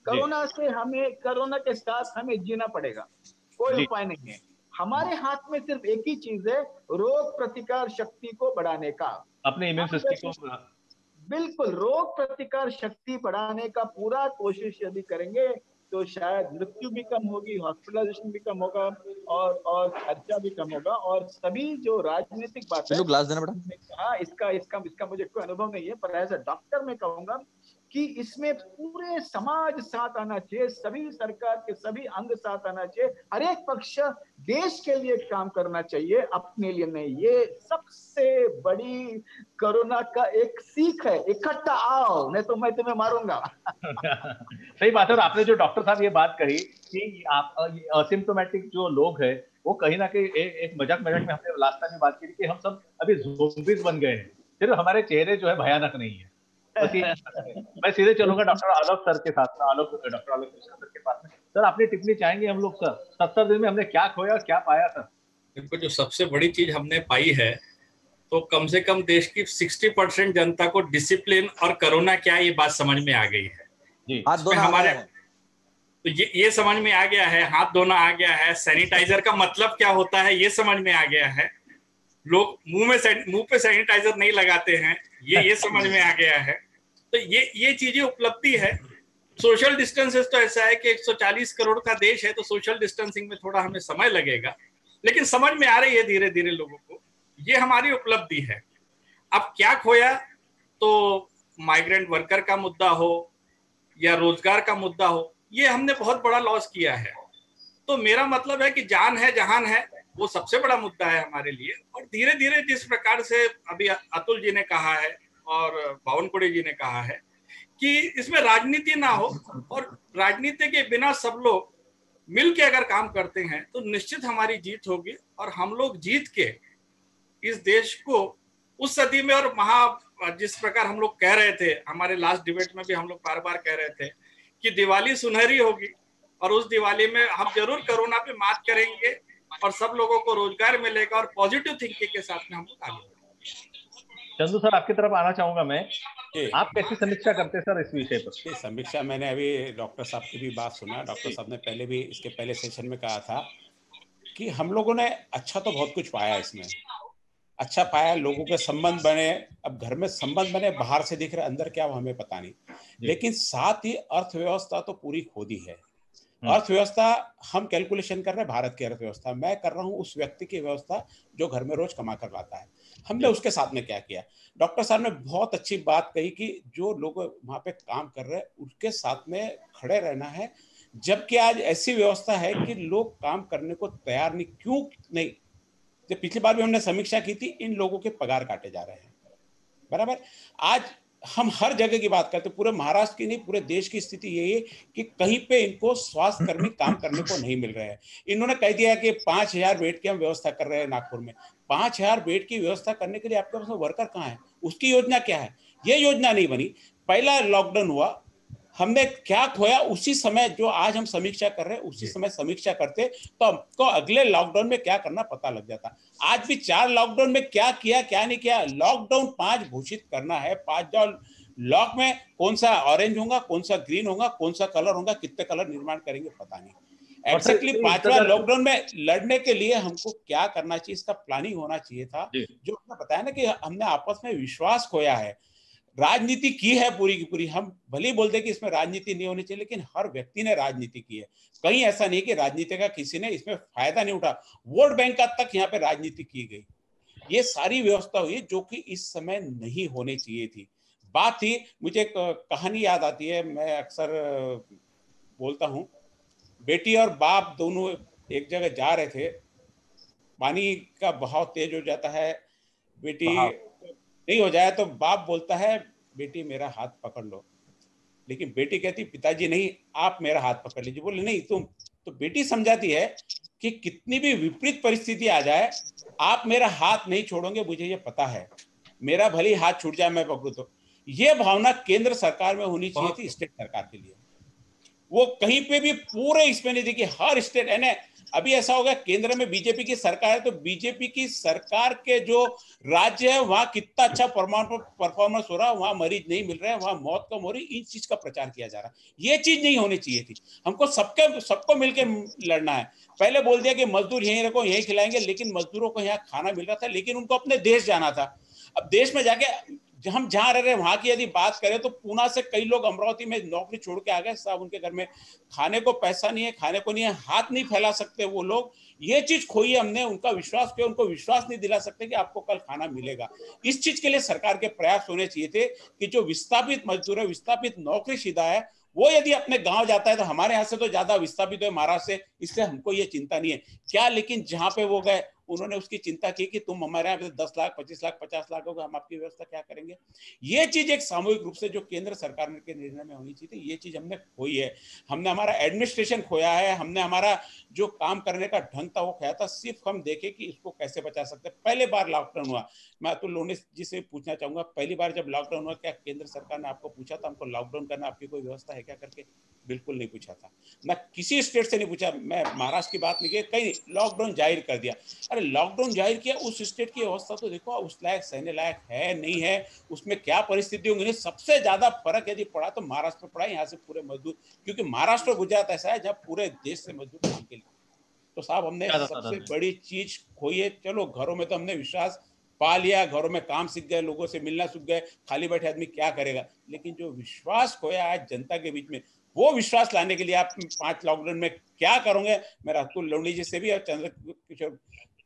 S4: कोरोना से हमें कोरोना के साथ हमें जीना पड़ेगा कोई उपाय नहीं है। हमारे हाथ में सिर्फ़ एक ही चीज़ है रोग प्रतिकार शक्ति को बढ़ाने का।
S2: अपने इम्यून सिस्टम को
S4: बिल्कुल रोग प्रतिकार शक्ति बढ़ाने का पूरा कोशिश यदि करेंगे तो शायद मृत्यु भी कम होगी हॉस्पिटलाइजेशन भी कम होगा और और खर्चा भी कम होगा और सभी जो राजनीतिक बात है
S7: ग्लास देना
S4: हाँ इसका इसका इसका मुझे कोई अनुभव नहीं है पर एज अ डॉक्टर मैं कहूँगा कि इसमें पूरे समाज साथ आना चाहिए सभी सरकार के सभी अंग साथ आना चाहिए हर एक पक्ष देश के लिए काम करना चाहिए अपने लिए नहीं। ये सबसे बड़ी कोरोना का एक सीख है। इकट्ठा आओ नहीं तो मैं तुम्हें मारूँगा।
S2: सही बात है। और आपने जो डॉक्टर साहब ये बात कही कि आप असिम्टोमेटिक जो लोग हैं वो कहीं ना कहीं एक, मज़ाक मज़ाक में हमने लास्ट टाइम बात की कि हम सब अभी बन गए हैं। सिर्फ़ हमारे चेहरे जो है भयानक नहीं है। मैं सीधे चलूँगा डॉक्टर आलोक सर के साथ में आलोक डॉक्टर आलोक कृष्ण सर के पास में। सर अपनी टिप्पणी चाहेंगे हम लोग सर? सत्तर दिन में हमने क्या खोया क्या पाया सर?
S8: देखो जो सबसे बड़ी चीज़ हमने पाई है तो कम से कम देश की 60 परसेंट जनता को डिसिप्लिन और कोरोना क्या ये बात समझ में आ गई है?
S2: जी।
S8: हमारे तो ये ये समझ में आ गया है हाथ धोना आ गया है सैनिटाइजर का मतलब क्या होता है ये समझ में आ गया है। लोग मुँह में मुँह पे सैनिटाइजर नहीं लगाते हैं ये ये समझ में आ गया है। तो ये ये चीज़ें उपलब्धि है। सोशल डिस्टेंसेस तो ऐसा है कि 140 करोड़ का देश है तो सोशल डिस्टेंसिंग में थोड़ा हमें समय लगेगा। लेकिन समझ में आ रही है धीरे धीरे लोगों को, ये हमारी उपलब्धि है। अब क्या खोया? तो माइग्रेंट वर्कर का मुद्दा हो, या रोज़गार का मुद्दा हो, ये हमने बहुत बड़ा लॉस किया है। तो मेरा मतलब है कि जान है, जहान है वो सबसे बड़ा मुद्दा है हमारे लिए। और धीरे धीरे जिस प्रकार से अभी अतुल जी ने कहा है और बावनकुड़े जी ने कहा है कि इसमें राजनीति ना हो और राजनीति के बिना सब लोग मिल के अगर काम करते हैं तो निश्चित हमारी जीत होगी और हम लोग जीत के इस देश को उस सदी में और महा जिस प्रकार हम लोग कह रहे थे, हमारे लास्ट डिबेट में भी हम लोग बार बार कह रहे थे कि दिवाली सुनहरी होगी और उस दिवाली में हम ज़रूर कोरोना पे मात करेंगे। और सब लोगों को रोज़गार मिलेगा और पॉजिटिव थिंकिंग के साथ में हम लोग आगे
S2: चंदू सर आपकी तरफ़ आना चाहूँगा मैं। आप कैसी समीक्षा करते हैं सर इस विषय पर?
S3: समीक्षा मैंने अभी डॉक्टर साहब की भी बात सुना। डॉक्टर साहब ने पहले भी इसके पहले सेशन में कहा था कि हम लोगों ने अच्छा तो बहुत कुछ पाया इसमें। अच्छा पाया लोगों के संबंध बने। अब घर में संबंध बने बाहर से दिख रहे अंदर क्या वो हमें पता नहीं। लेकिन साथ ही अर्थव्यवस्था तो पूरी खोदी है। अर्थव्यवस्था हम कैलकुलेशन कर रहे हैं भारत की अर्थव्यवस्था। मैं कर रहा हूँ उस व्यक्ति की व्यवस्था जो घर में रोज कमा कर लाता है। हमने उसके साथ में क्या किया? डॉक्टर साहब ने बहुत अच्छी बात कही कि जो लोग वहाँ पे काम कर रहे हैं उनके साथ में खड़े रहना है। जबकि आज ऐसी व्यवस्था है कि लोग काम करने को तैयार नहीं क्यों नहीं? जब पिछली बार भी हमने समीक्षा की थी इन लोगों के पगार काटे जा रहे हैं। बराबर? आज हम हर जगह की बात करते पूरे महाराष्ट्र की नहीं, पूरे देश की स्थिति यही है कि कहीं पे इनको स्वास्थ्य कर्मी काम करने को नहीं मिल रहे हैं। इन्होंने कह दिया कि पाँच हज़ार बेड की हम व्यवस्था कर रहे हैं नागपुर में। पाँच हज़ार बेड की व्यवस्था करने के लिए आपके पास वर्कर कहाँ है? उसकी योजना क्या है? ये योजना नहीं बनी। पहला लॉकडाउन हुआ हमने क्या खोया? उसी समय जो आज हम समीक्षा कर रहे हैं उसी समय समीक्षा करते तो हमको अगले लॉकडाउन में क्या करना पता लग जाता। आज भी चार लॉकडाउन में क्या किया क्या नहीं किया? लॉकडाउन पाँच घोषित करना है। पाँच लॉक में कौन सा ऑरेंज होगा कौन सा ग्रीन होगा कौन सा कलर होगा कितने कलर निर्माण करेंगे पता नहीं। एक्जैक्टली पांचवा लॉकडाउन में लड़ने के लिए हमको क्या करना चाहिए? इसका प्लानिंग होना चाहिए था। जो हमने बताया ना कि हमने आपस में विश्वास खोया है। राजनीति की है पूरी की पूरी। हम भले ही बोलते कि इसमें राजनीति नहीं होनी चाहिए, लेकिन हर व्यक्ति ने राजनीति की है। कहीं ऐसा नहीं कि राजनीति का किसी ने इसमें फ़ायदा नहीं उठा। वोट बैंक का तक यहाँ पे राजनीति की गई। ये सारी व्यवस्था हुई जो कि इस समय नहीं होनी चाहिए थी। बात थी, मुझे एक कहानी याद आती है, मैं अक्सर बोलता हूँ। बेटी और बाप दोनों एक जगह जा रहे थे। पानी का बहाव तेज हो जाता है। बेटी नहीं हो जाए तो बाप बोलता है बेटी मेरा हाथ पकड़ लो। लेकिन बेटी कहती पिताजी नहीं आप मेरा हाथ पकड़ लीजिए। बोले नहीं तुम तो बेटी समझाती है कि कितनी भी विपरीत परिस्थिति आ जाए आप मेरा हाथ नहीं छोड़ोगे मुझे ये पता है। मेरा भले हाथ छूट जाए मैं पकड़ू तो। ये भावना केंद्र सरकार में होनी चाहिए थी स्टेट सरकार के लिए। वो कहीं पे भी पूरे इसमें नहीं, देखिए, हर स्टेट, है अभी ऐसा होगा, केंद्र में बीजेपी की सरकार है तो बीजेपी की सरकार के जो राज्य है, वहाँ कितना अच्छा परफॉर्मेंस हो रहा है, वहाँ मरीज़ नहीं मिल रहे हैं, वहाँ मौत कम हो रही इन चीज़ का प्रचार किया जा रहा है। ये चीज़ नहीं होनी चाहिए थी। हमको सबके, सबको मिलकर लड़ना है। पहले बोल दिया कि मजदूर यहीं रखो, यहीं खिलाएँगे, लेकिन मजदूरों को यहाँ खाना मिल रहा था, लेकिन उनको अपने देश जाना था। अब देश में जाके हम जहाँ रह रहे वहाँ की यदि बात करें तो पूना से कई लोग अमरावती में नौकरी छोड़ के आ गए, सब उनके घर में खाने को पैसा नहीं है, खाने को नहीं है, हाथ नहीं फैला सकते वो लोग। ये चीज़ खोई हमने, उनका विश्वास किया, उनको विश्वास नहीं दिला सकते कि आपको कल खाना मिलेगा। इस चीज़ के लिए सरकार के प्रयास होने चाहिए थे कि जो विस्थापित मजदूर है, विस्थापित नौकरी सीधा है, वो यदि अपने गाँव जाता है तो हमारे यहाँ से तो ज़्यादा विस्थापित है, महाराष्ट्र से, इससे हमको ये चिंता नहीं है। क्या लेकिन जहाँ पे वो गए उन्होंने उसकी चिंता की कि तुम हमारे यहाँ दस लाख, पच्चीस लाख, पचास लाख होगा, हम आपकी व्यवस्था क्या करेंगे? ये चीज़ एक सामूहिक रूप से जो केंद्र सरकार के निर्णय में होनी चाहिए, ये चीज़ हमने खोई है। हमने हमारा एडमिनिस्ट्रेशन खोया है, हमने हमारा जो काम करने का ढंग था, वो खोया था। सिर्फ़ हम देखे कि इसको कैसे बचा सकते पहले बार लॉकडाउन हुआ। मैं अतुल लोने जी से पूछना चाहूँगा, पहली बार जब लॉकडाउन हुआ, क्या केंद्र सरकार ने आपको पूछा था? हमको लॉकडाउन करना आपकी कोई व्यवस्था है क्या? करके बिल्कुल नहीं पूछा था। मैं किसी स्टेट से नहीं पूछा, मैं महाराष्ट्र की बात नहीं की, कहीं लॉकडाउन ज़ाहिर कर दिया। अरे लॉकडाउन ज़ाहिर किया उस स्टेट की अवस्था तो देखो उस लायक सहने लायक है नहीं है उसमें क्या परिस्थिति होंगी सबसे ज़्यादा फ़र्क यदि पड़ा तो महाराष्ट्र में पड़ा यहाँ से पूरे मजदूर क्योंकि महाराष्ट्र और गुजरात ऐसा है जब पूरे देश से मजदूर काम के लिए। तो साहब हमने सबसे बड़ी चीज़ खोई है चलो घरों में तो हमने विश्वास पा लिया घरों में काम सीख गए लोगों से मिलना सीख गए खाली बैठे आदमी क्या करेगा? लेकिन जो विश्वास खोया है जनता के बीच में वो विश्वास लाने के लिए आप पाँच लॉकडाउन में क्या करोगे? मेरा अतुल लोनी जी से भी और चंद्र किशोर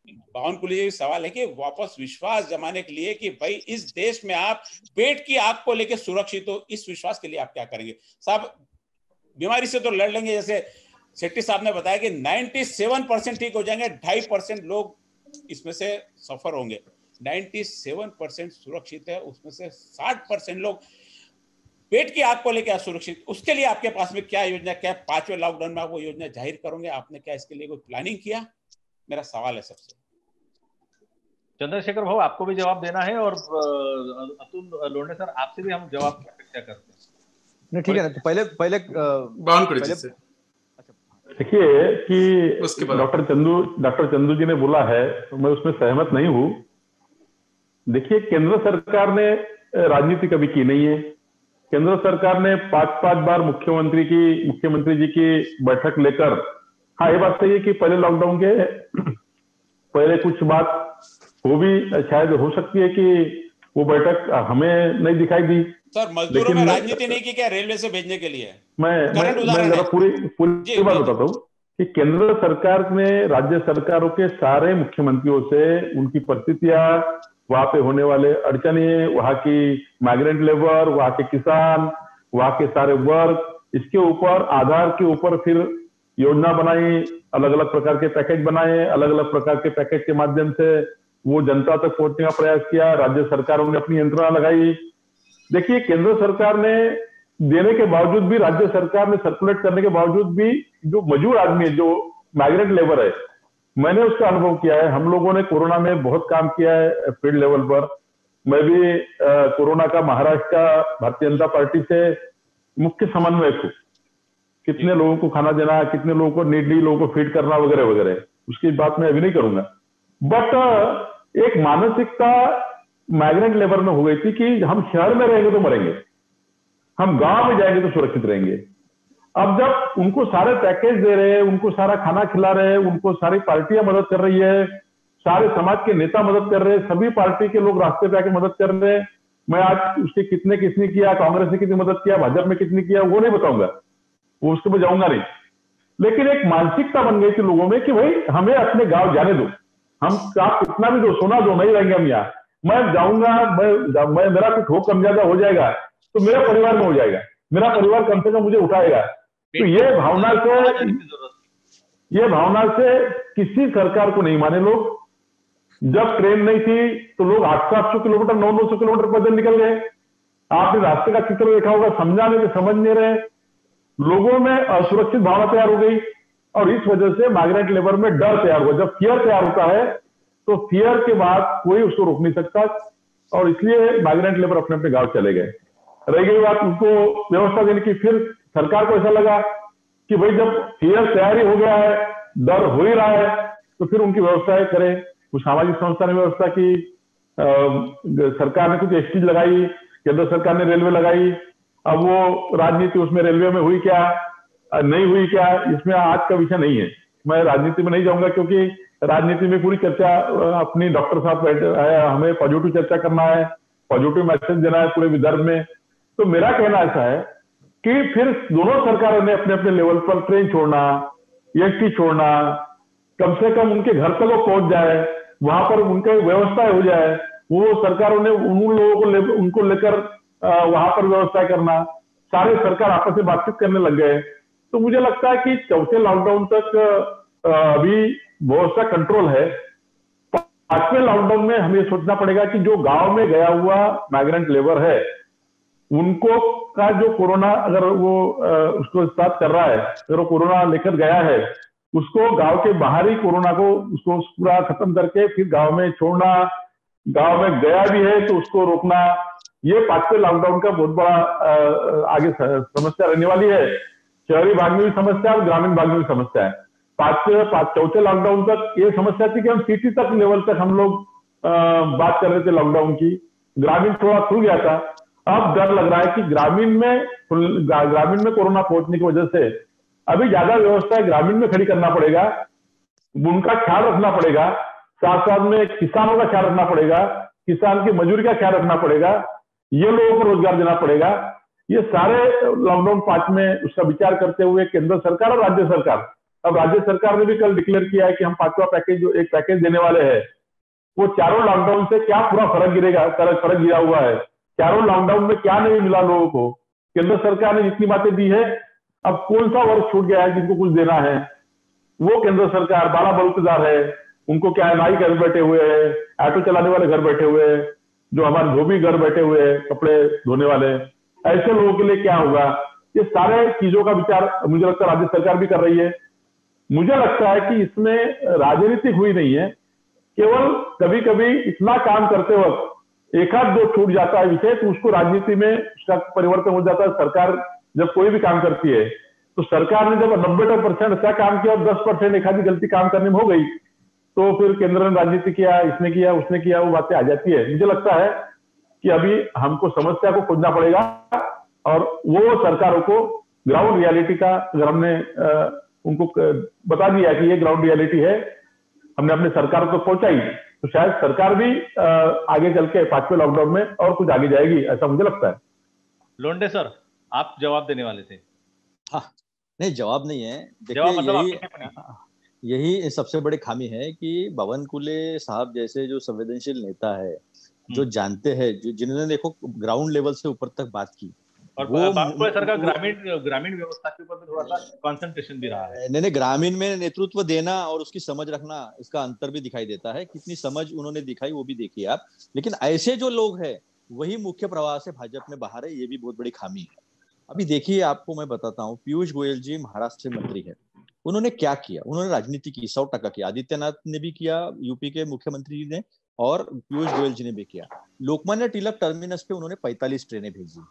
S3: बावनकुली जी सवाल है कि वापस विश्वास जमाने के लिए कि भाई इस देश में आप पेट की आग को लेकर सुरक्षित हो, इस विश्वास के लिए आप क्या करेंगे? साहब, बीमारी से तो लड़ लेंगे, जैसे शेट्टी साहब ने बताया कि 97 परसेंट ठीक हो जाएँगे ढाई परसेंट लोग इसमें से सफ़र होंगे। 97 परसेंट सुरक्षित है, उसमें से 60 परसेंट लोग पेट की आग को लेकर असुरक्षित। उसके लिए आपके पास में क्या योजना, क्या पाँचवें लॉकडाउन में आप वो योजना ज़ाहिर करोगे? आपने क्या इसके लिए कोई प्लानिंग किया? मेरा सवाल है सबसे।
S2: चंद्रशेखर भाव आपको भी जवाब देना है और अतुल लोने सर आपसे भी हम जवाब की अपेक्षा करते हैं।
S7: नहीं ठीक है ना तो पहले पहले
S5: पहले
S6: देखिए कि डॉक्टर चंदू डॉक्टर चंदू जी ने बोला है तो मैं उसमें सहमत नहीं हूँ। देखिए केंद्र सरकार ने राजनीति कभी की नहीं है। केंद्र सरकार ने पाँच पाँच बार मुख्यमंत्री की मुख्यमंत्री जी की बैठक लेकर हाँ ये बात सही है कि पहले लॉकडाउन के पहले कुछ बात वो भी शायद हो सकती है कि वो बैठक हमें नहीं दिखाई दी।
S3: सर मजदूरों में राजनीति नहीं की क्या रेलवे से भेजने के लिए?
S6: मैं मैं, मैं जरा पूरी पूरी बात बताता हूँ कि केंद्र सरकार ने राज्य सरकारों के सारे मुख्यमंत्रियों से उनकी परिस्थितियाँ वहाँ पे होने वाले अड़चने वहाँ की माइग्रेंट लेबर वहाँ के किसान वहाँ के सारे वर्ग इसके ऊपर आधार के ऊपर फिर योजना बनाई अलग अलग प्रकार के पैकेज बनाए अलग अलग प्रकार के पैकेज के माध्यम से वो जनता तक पहुँचने का प्रयास किया, राज्य सरकारों ने अपनी यंत्रणा लगाई। देखिए, केंद्र सरकार ने देने के बावजूद भी, राज्य सरकार ने सर्कुलेट करने के बावजूद भी जो मजूर आदमी है, जो माइग्रेंट लेबर है, मैंने उसका अनुभव किया है। हम लोगों ने कोरोना में बहुत काम किया है फ़ील्ड लेवल पर। मैं भी कोरोना का, महाराष्ट्र का, भारतीय जनता पार्टी से मुख्य समन्वयक हूँ। कितने लोगों को खाना देना कितने लोगों को नीडली लोगों को फ़ीड करना वगैरह वगैरह। उसकी बात मैं अभी नहीं करूँगा। बट एक मानसिकता माइग्रेंट लेबर में हो गई थी कि हम शहर में रहेंगे तो मरेंगे। हम गाँव में जाएँगे तो सुरक्षित रहेंगे। अब जब उनको सारे पैकेज दे रहे हैं, उनको सारा खाना खिला रहे हैं, उनको सारी पार्टियाँ मदद कर रही है, सारे समाज के नेता मदद कर रहे हैं, सभी पार्टी के लोग रास्ते पे आके मदद कर रहे हैं। मैं आज उसके कितने किसने किया, कांग्रेस ने कितनी मदद किया, भाजपा में कितनी किया, वो नहीं बताऊँगा। वो उसके मैं जाऊँगा नहीं। लेकिन एक मानसिकता बन गई थी लोगों में कि भाई हमें अपने गाँव जाने दो। हम आप कितना भी दो सोना दो नहीं रहेंगे हम यहाँ। मैं जाऊँगा मैं, मैं मेरा कुछ हो कम ज़्यादा हो जाएगा तो मेरा परिवार में हो जाएगा। मेरा परिवार कम से कम मुझे उठाएगा। तो ये भावना से ये भावना से किसी सरकार को नहीं माने लोग। जब ट्रेन नहीं थी तो लोग आठ सौ आठ सौ किलोमीटर नौ नौ सौ किलोमीटर पैदल निकल गए। आपने रास्ते का चित्र देखा होगा समझाने के समझ नहीं रहे। लोगों में असुरक्षित भावना तैयार हो गई और इस वजह से माइग्रेंट लेबर में डर तैयार हुआ। जब फियर तैयार होता है तो फियर के बाद कोई उसको रोक नहीं सकता और इसलिए माइग्रेंट लेबर अपने अपने गाँव चले गए। रह गई बात उनको व्यवस्था देने की। फिर सरकार को ऐसा लगा कि भाई जब फियर तैयारी हो गया है, डर हो ही रहा है तो फिर उनकी व्यवस्थाएँ करें। कुछ सामाजिक संस्था ने व्यवस्था की सरकार ने कुछ एसटी लगाई, केंद्र सरकार ने रेलवे लगाई अब वो राजनीति उसमें रेलवे में हुई क्या? नहीं हुई क्या? इसमें आज का विषय नहीं है। मैं राजनीति में नहीं जाऊँगा क्योंकि राजनीति में पूरी चर्चा अपनी डॉक्टर साहब बैठे हमें पॉजिटिव चर्चा करना है पॉजिटिव मैसेज देना है पूरे विदर्भ में। तो मेरा कहना ऐसा है कि फिर दोनों सरकारों ने अपने अपने लेवल पर ट्रेन छोड़ना एस छोड़ना कम से कम उनके घर तक वो पहुँच जाए वहाँ पर उनके व्यवस्था हो जाए वो सरकारों ने उन लोगों को ले, उनको लेकर वहाँ पर व्यवस्था करना, सारे सरकार आपस में बातचीत करने लग गए। तो मुझे लगता है कि चौथे लॉकडाउन तक अभी बहुत सा कंट्रोल है। पाँचवें लॉकडाउन में हमें सोचना पड़ेगा कि जो गाँव में गया हुआ माइग्रेंट लेबर है, उनको का जो कोरोना अगर वो उसको साथ कर रहा है, अगर वो कोरोना लेकर गया है, उसको गाँव के बाहर ही कोरोना को, उसको पूरा खत्म करके फिर गाँव में छोड़ना, गाँव में गया भी है तो उसको रोकना ये पाँचवें लॉकडाउन का बहुत बड़ा आगे समस्या रहने वाली है। शहरी भाग में भी समस्या है ग्रामीण भाग में भी समस्या है। पांचवे चौथे लॉकडाउन तक ये समस्या थी कि हम सिटी तक लेवल तक हम लोग बात कर रहे थे लॉकडाउन की। ग्रामीण थोड़ा खुल गया था। अब डर लग रहा है कि ग्रामीण में ग्रामीण में कोरोना पहुँचने की वजह से अभी ज़्यादा व्यवस्था ग्रामीण में खड़ी करना पड़ेगा। उनका ख्याल रखना पड़ेगा। साथ साथ में किसानों का ख्याल रखना पड़ेगा। किसान की मजदूरी का ख्याल रखना पड़ेगा। ये लोगों को रोज़गार देना पड़ेगा। ये सारे लॉकडाउन पाँच में उसका विचार करते हुए केंद्र सरकार और राज्य सरकार। अब राज्य सरकार ने भी कल डिक्लेयर किया है कि हम पांचवा पैकेज जो एक पैकेज देने वाले हैं, वो चारों लॉकडाउन से क्या पूरा फ़र्क गिरेगा, फ़र्क गिरा हुआ है। चारों लॉकडाउन में क्या नहीं मिला लोगों को? केंद्र सरकार ने जितनी बातें दी है, अब कौन सा वर्ग छूट गया है जिनको कुछ देना है? वो केंद्र सरकार, बाला बलुतेदार है, उनको क्या है नाई घर बैठे हुए हैं, ऑटो चलाने वाले घर बैठे हुए हैं। जो हमारे धोबी घर बैठे हुए हैं, कपड़े धोने वाले ऐसे लोगों के लिए क्या होगा? ये सारे चीज़ों का विचार मुझे लगता है राज्य सरकार भी कर रही है। मुझे लगता है कि इसमें राजनीतिक हुई नहीं है। केवल कभी कभी इतना काम करते वक्त एक आध दो छूट जाता है विषय तो उसको राजनीति में उसका परिवर्तन हो जाता है। सरकार जब कोई भी काम करती है तो सरकार ने जब नब्बे परसेंट अच्छा काम किया और दस परसेंट एक आधी गलती काम करने में हो गई तो फिर केंद्र ने राजनीति किया इसने किया उसने किया वो बातें आ जाती है। मुझे लगता है कि अभी हमको समस्या को खोजना पड़ेगा और वो सरकारों को ग्राउंड रियलिटी का अगर हमने उनको बता दिया कि ये ग्राउंड रियलिटी है हमने अपने सरकार को पहुंचाई तो शायद सरकार भी आगे चल के पाँचवें लॉकडाउन में और कुछ आगे जाएगी ऐसा मुझे लगता है।
S2: लोंडे सर आप जवाब देने वाले थे।
S7: हाँ नहीं जवाब नहीं है। देखिए मतलब यही सबसे बड़ी खामी है कि बवन कुले साहब जैसे जो संवेदनशील नेता है जो हम्म। जानते हैं जो जिन्होंने देखो ग्राउंड लेवल से ऊपर तक बात की
S2: और वो सर का ग्रामीण ग्रामीण व्यवस्था के ऊपर थोड़ा सा कंसंट्रेशन भी रहा है।
S7: नहीं नहीं ग्रामीण में नेतृत्व देना और उसकी समझ रखना इसका अंतर भी दिखाई देता है। कितनी समझ उन्होंने दिखाई वो भी देखिए आप। लेकिन ऐसे जो लोग हैं वही मुख्य प्रवाह से भाजपा में बाहर है ये भी बहुत बड़ी खामी है। अभी देखिए आपको मैं बताता हूँ पीयूष गोयल जी महाराष्ट्र मंत्री है। उन्होंने क्या किया? उन्होंने राजनीति की सौ टका किया आदित्यनाथ ने भी किया यूपी के मुख्यमंत्री ने और पीयूष गोयल जी ने भी किया। लोकमान्य टिलक टर्मिनस पे उन्होंने 45 ट्रेनें भेजी।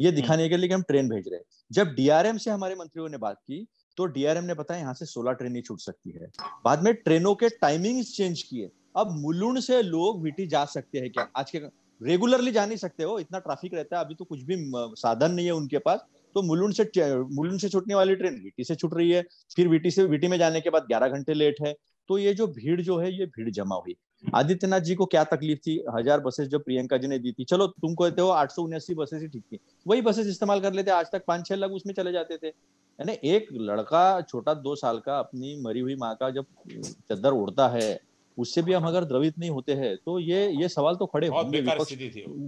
S7: ये हम्म। दिखाने के लिए कि हम ट्रेन भेज रहे हैं। जब डीआरएम से हमारे मंत्रियों ने बात की तो डीआरएम ने बताया यहाँ से 16 ट्रेन ही छूट सकती है। बाद में ट्रेनों के टाइमिंग चेंज किए। अब मुलुंड से लोग वीटी जा सकते हैं क्या? आज के रेगुलरली जा नहीं सकते हो इतना ट्रैफ़िक रहता है अभी तो कुछ भी साधन नहीं है उनके पास। तो मुलुंड से मुलुंड से छूटने वाली ट्रेन वीटी से छूट रही है, फिर वीटी से, वीटी में जाने के बाद ग्यारह घंटे लेट है। तो ये जो भीड़ जो है, ये भीड़ जमा हुई। आदित्यनाथ जी को क्या तकलीफ़ थी? हज़ार बसेस जो प्रियंका जी ने दी थी। चलो, तुम कहते हो आठ सौ उन्यासी बसेस ही ठीक थी। वही बसेस इस्तेमाल कर लेते, आज तक पाँच छह लाख उसमें चले जाते थे। यानी एक लड़का, छोटा दो साल का, अपनी मरी हुई माँ का जब चद्दर उड़ता है उससे भी हम अगर द्रवित नहीं होते हैं तो ये ये सवाल तो खड़े होंगे विपक्ष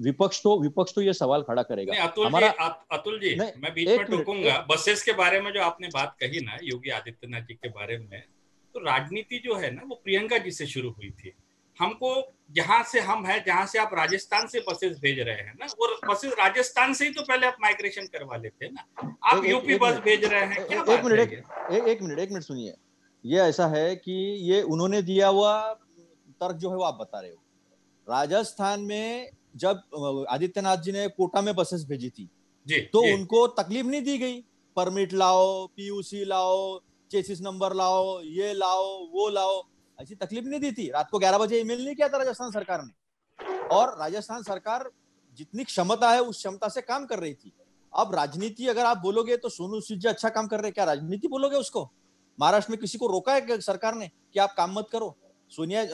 S7: विपक्ष तो विपक्ष तो ये सवाल खड़ा करेगा।
S8: अतुल हमारा जी, अतुल जी मैं बीच में टोकूँगा बसेस के बारे में जो आपने बात कही ना योगी आदित्यनाथ जी के बारे में तो राजनीति जो है ना वो प्रियंका जी से शुरू हुई थी। हमको जहाँ से हम है जहाँ से आप राजस्थान से बसेस भेज रहे हैं ना और बसेस राजस्थान से ही तो पहले आप माइग्रेशन करवा लेते हैं ना। आप यूपी बस भेज रहे हैं क्या एक मिनट
S7: एक मिनट एक मिनट सुनिए। ये ऐसा है कि ये उन्होंने दिया हुआ तर्क जो है वो आप बता रहे हो। राजस्थान में जब आदित्यनाथ जी ने कोटा में बसेस भेजी थी जी, तो जी. उनको तकलीफ़ नहीं दी गई। परमिट लाओ पीयूसी लाओ चेसिस नंबर लाओ ये लाओ वो लाओ ऐसी तकलीफ़ नहीं दी थी। रात को ग्यारह बजे ईमेल नहीं किया था राजस्थान सरकार ने। और राजस्थान सरकार जितनी क्षमता है उस क्षमता से काम कर रही थी। अब राजनीति अगर आप बोलोगे तो सोनू सूद जी अच्छा काम कर रहे हैं। क्या राजनीति बोलोगे उसको? महाराष्ट्र में किसी को रोका है सरकार ने? कि आप काम मत करो। सोनिया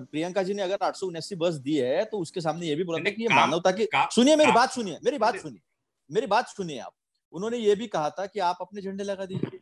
S7: प्रियंका जी ने अगर आठ सौ बस दी है तो उसके सामने ये भी बोला था कि ये मानवता की सुनिए मेरी बात सुनिए मेरी बात सुनिए मेरी बात सुनिए आप। उन्होंने ये भी कहा था कि आप अपने झंडे लगा दीजिए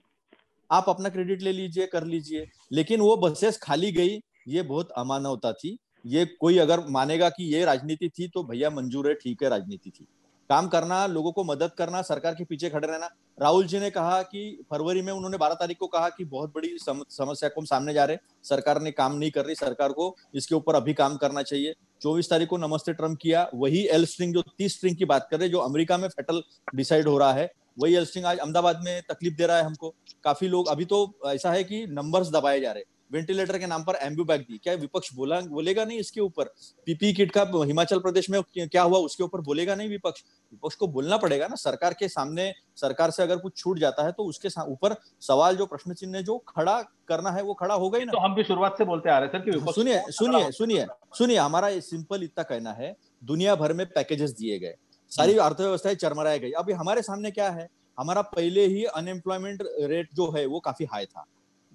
S7: आप अपना क्रेडिट ले लीजिए कर लीजिए लेकिन वो बसेस खाली गई ये बहुत अमानवता थी। ये कोई अगर मानेगा कि ये राजनीति थी तो भैया मंजूर है ठीक है राजनीति थी। काम करना लोगों को मदद करना सरकार के पीछे खड़े रहना राहुल जी ने कहा कि फरवरी में उन्होंने बारह तारीख को कहा कि बहुत बड़ी सम, समस्या को हम सामने जा रहे सरकार ने काम नहीं कर रही सरकार को इसके ऊपर अभी काम करना चाहिए। चौबीस तारीख को नमस्ते ट्रंप किया वही एल स्ट्रिंग जो तीस स्ट्रिंग की बात कर रहे जो अमेरिका में फेटल डिसाइड हो रहा है वही एल स्ट्रिंग आज अहमदाबाद में तकलीफ़ दे रहा है हमको। काफ़ी लोग अभी तो ऐसा है कि नंबर्स दबाए जा रहे वेंटिलेटर के नाम पर एम्ब्यू बैग दी। क्या विपक्ष बोला बोलेगा नहीं इसके ऊपर? पीपी किट का हिमाचल प्रदेश में क्या हुआ उसके ऊपर बोलेगा नहीं विपक्ष? विपक्ष को बोलना पड़ेगा ना। सरकार के सामने सरकार से अगर कुछ छूट जाता है तो उसके ऊपर सवाल जो प्रश्न चिन्ह जो खड़ा करना है वो खड़ा ही ना।
S2: तो हम भी शुरुआत से बोलते आ रहे
S7: कि सुनिए सुनिए सुनिए सुनिए हमारा सिंपल इतना कहना है दुनिया भर में पैकेजेस दिए गए। सारी हम्म। अर्थव्यवस्थाएँ चरमराई गई। अभी हमारे सामने क्या है? हमारा पहले ही अनएम्प्लॉयमेंट रेट जो है वो काफ़ी हाई था।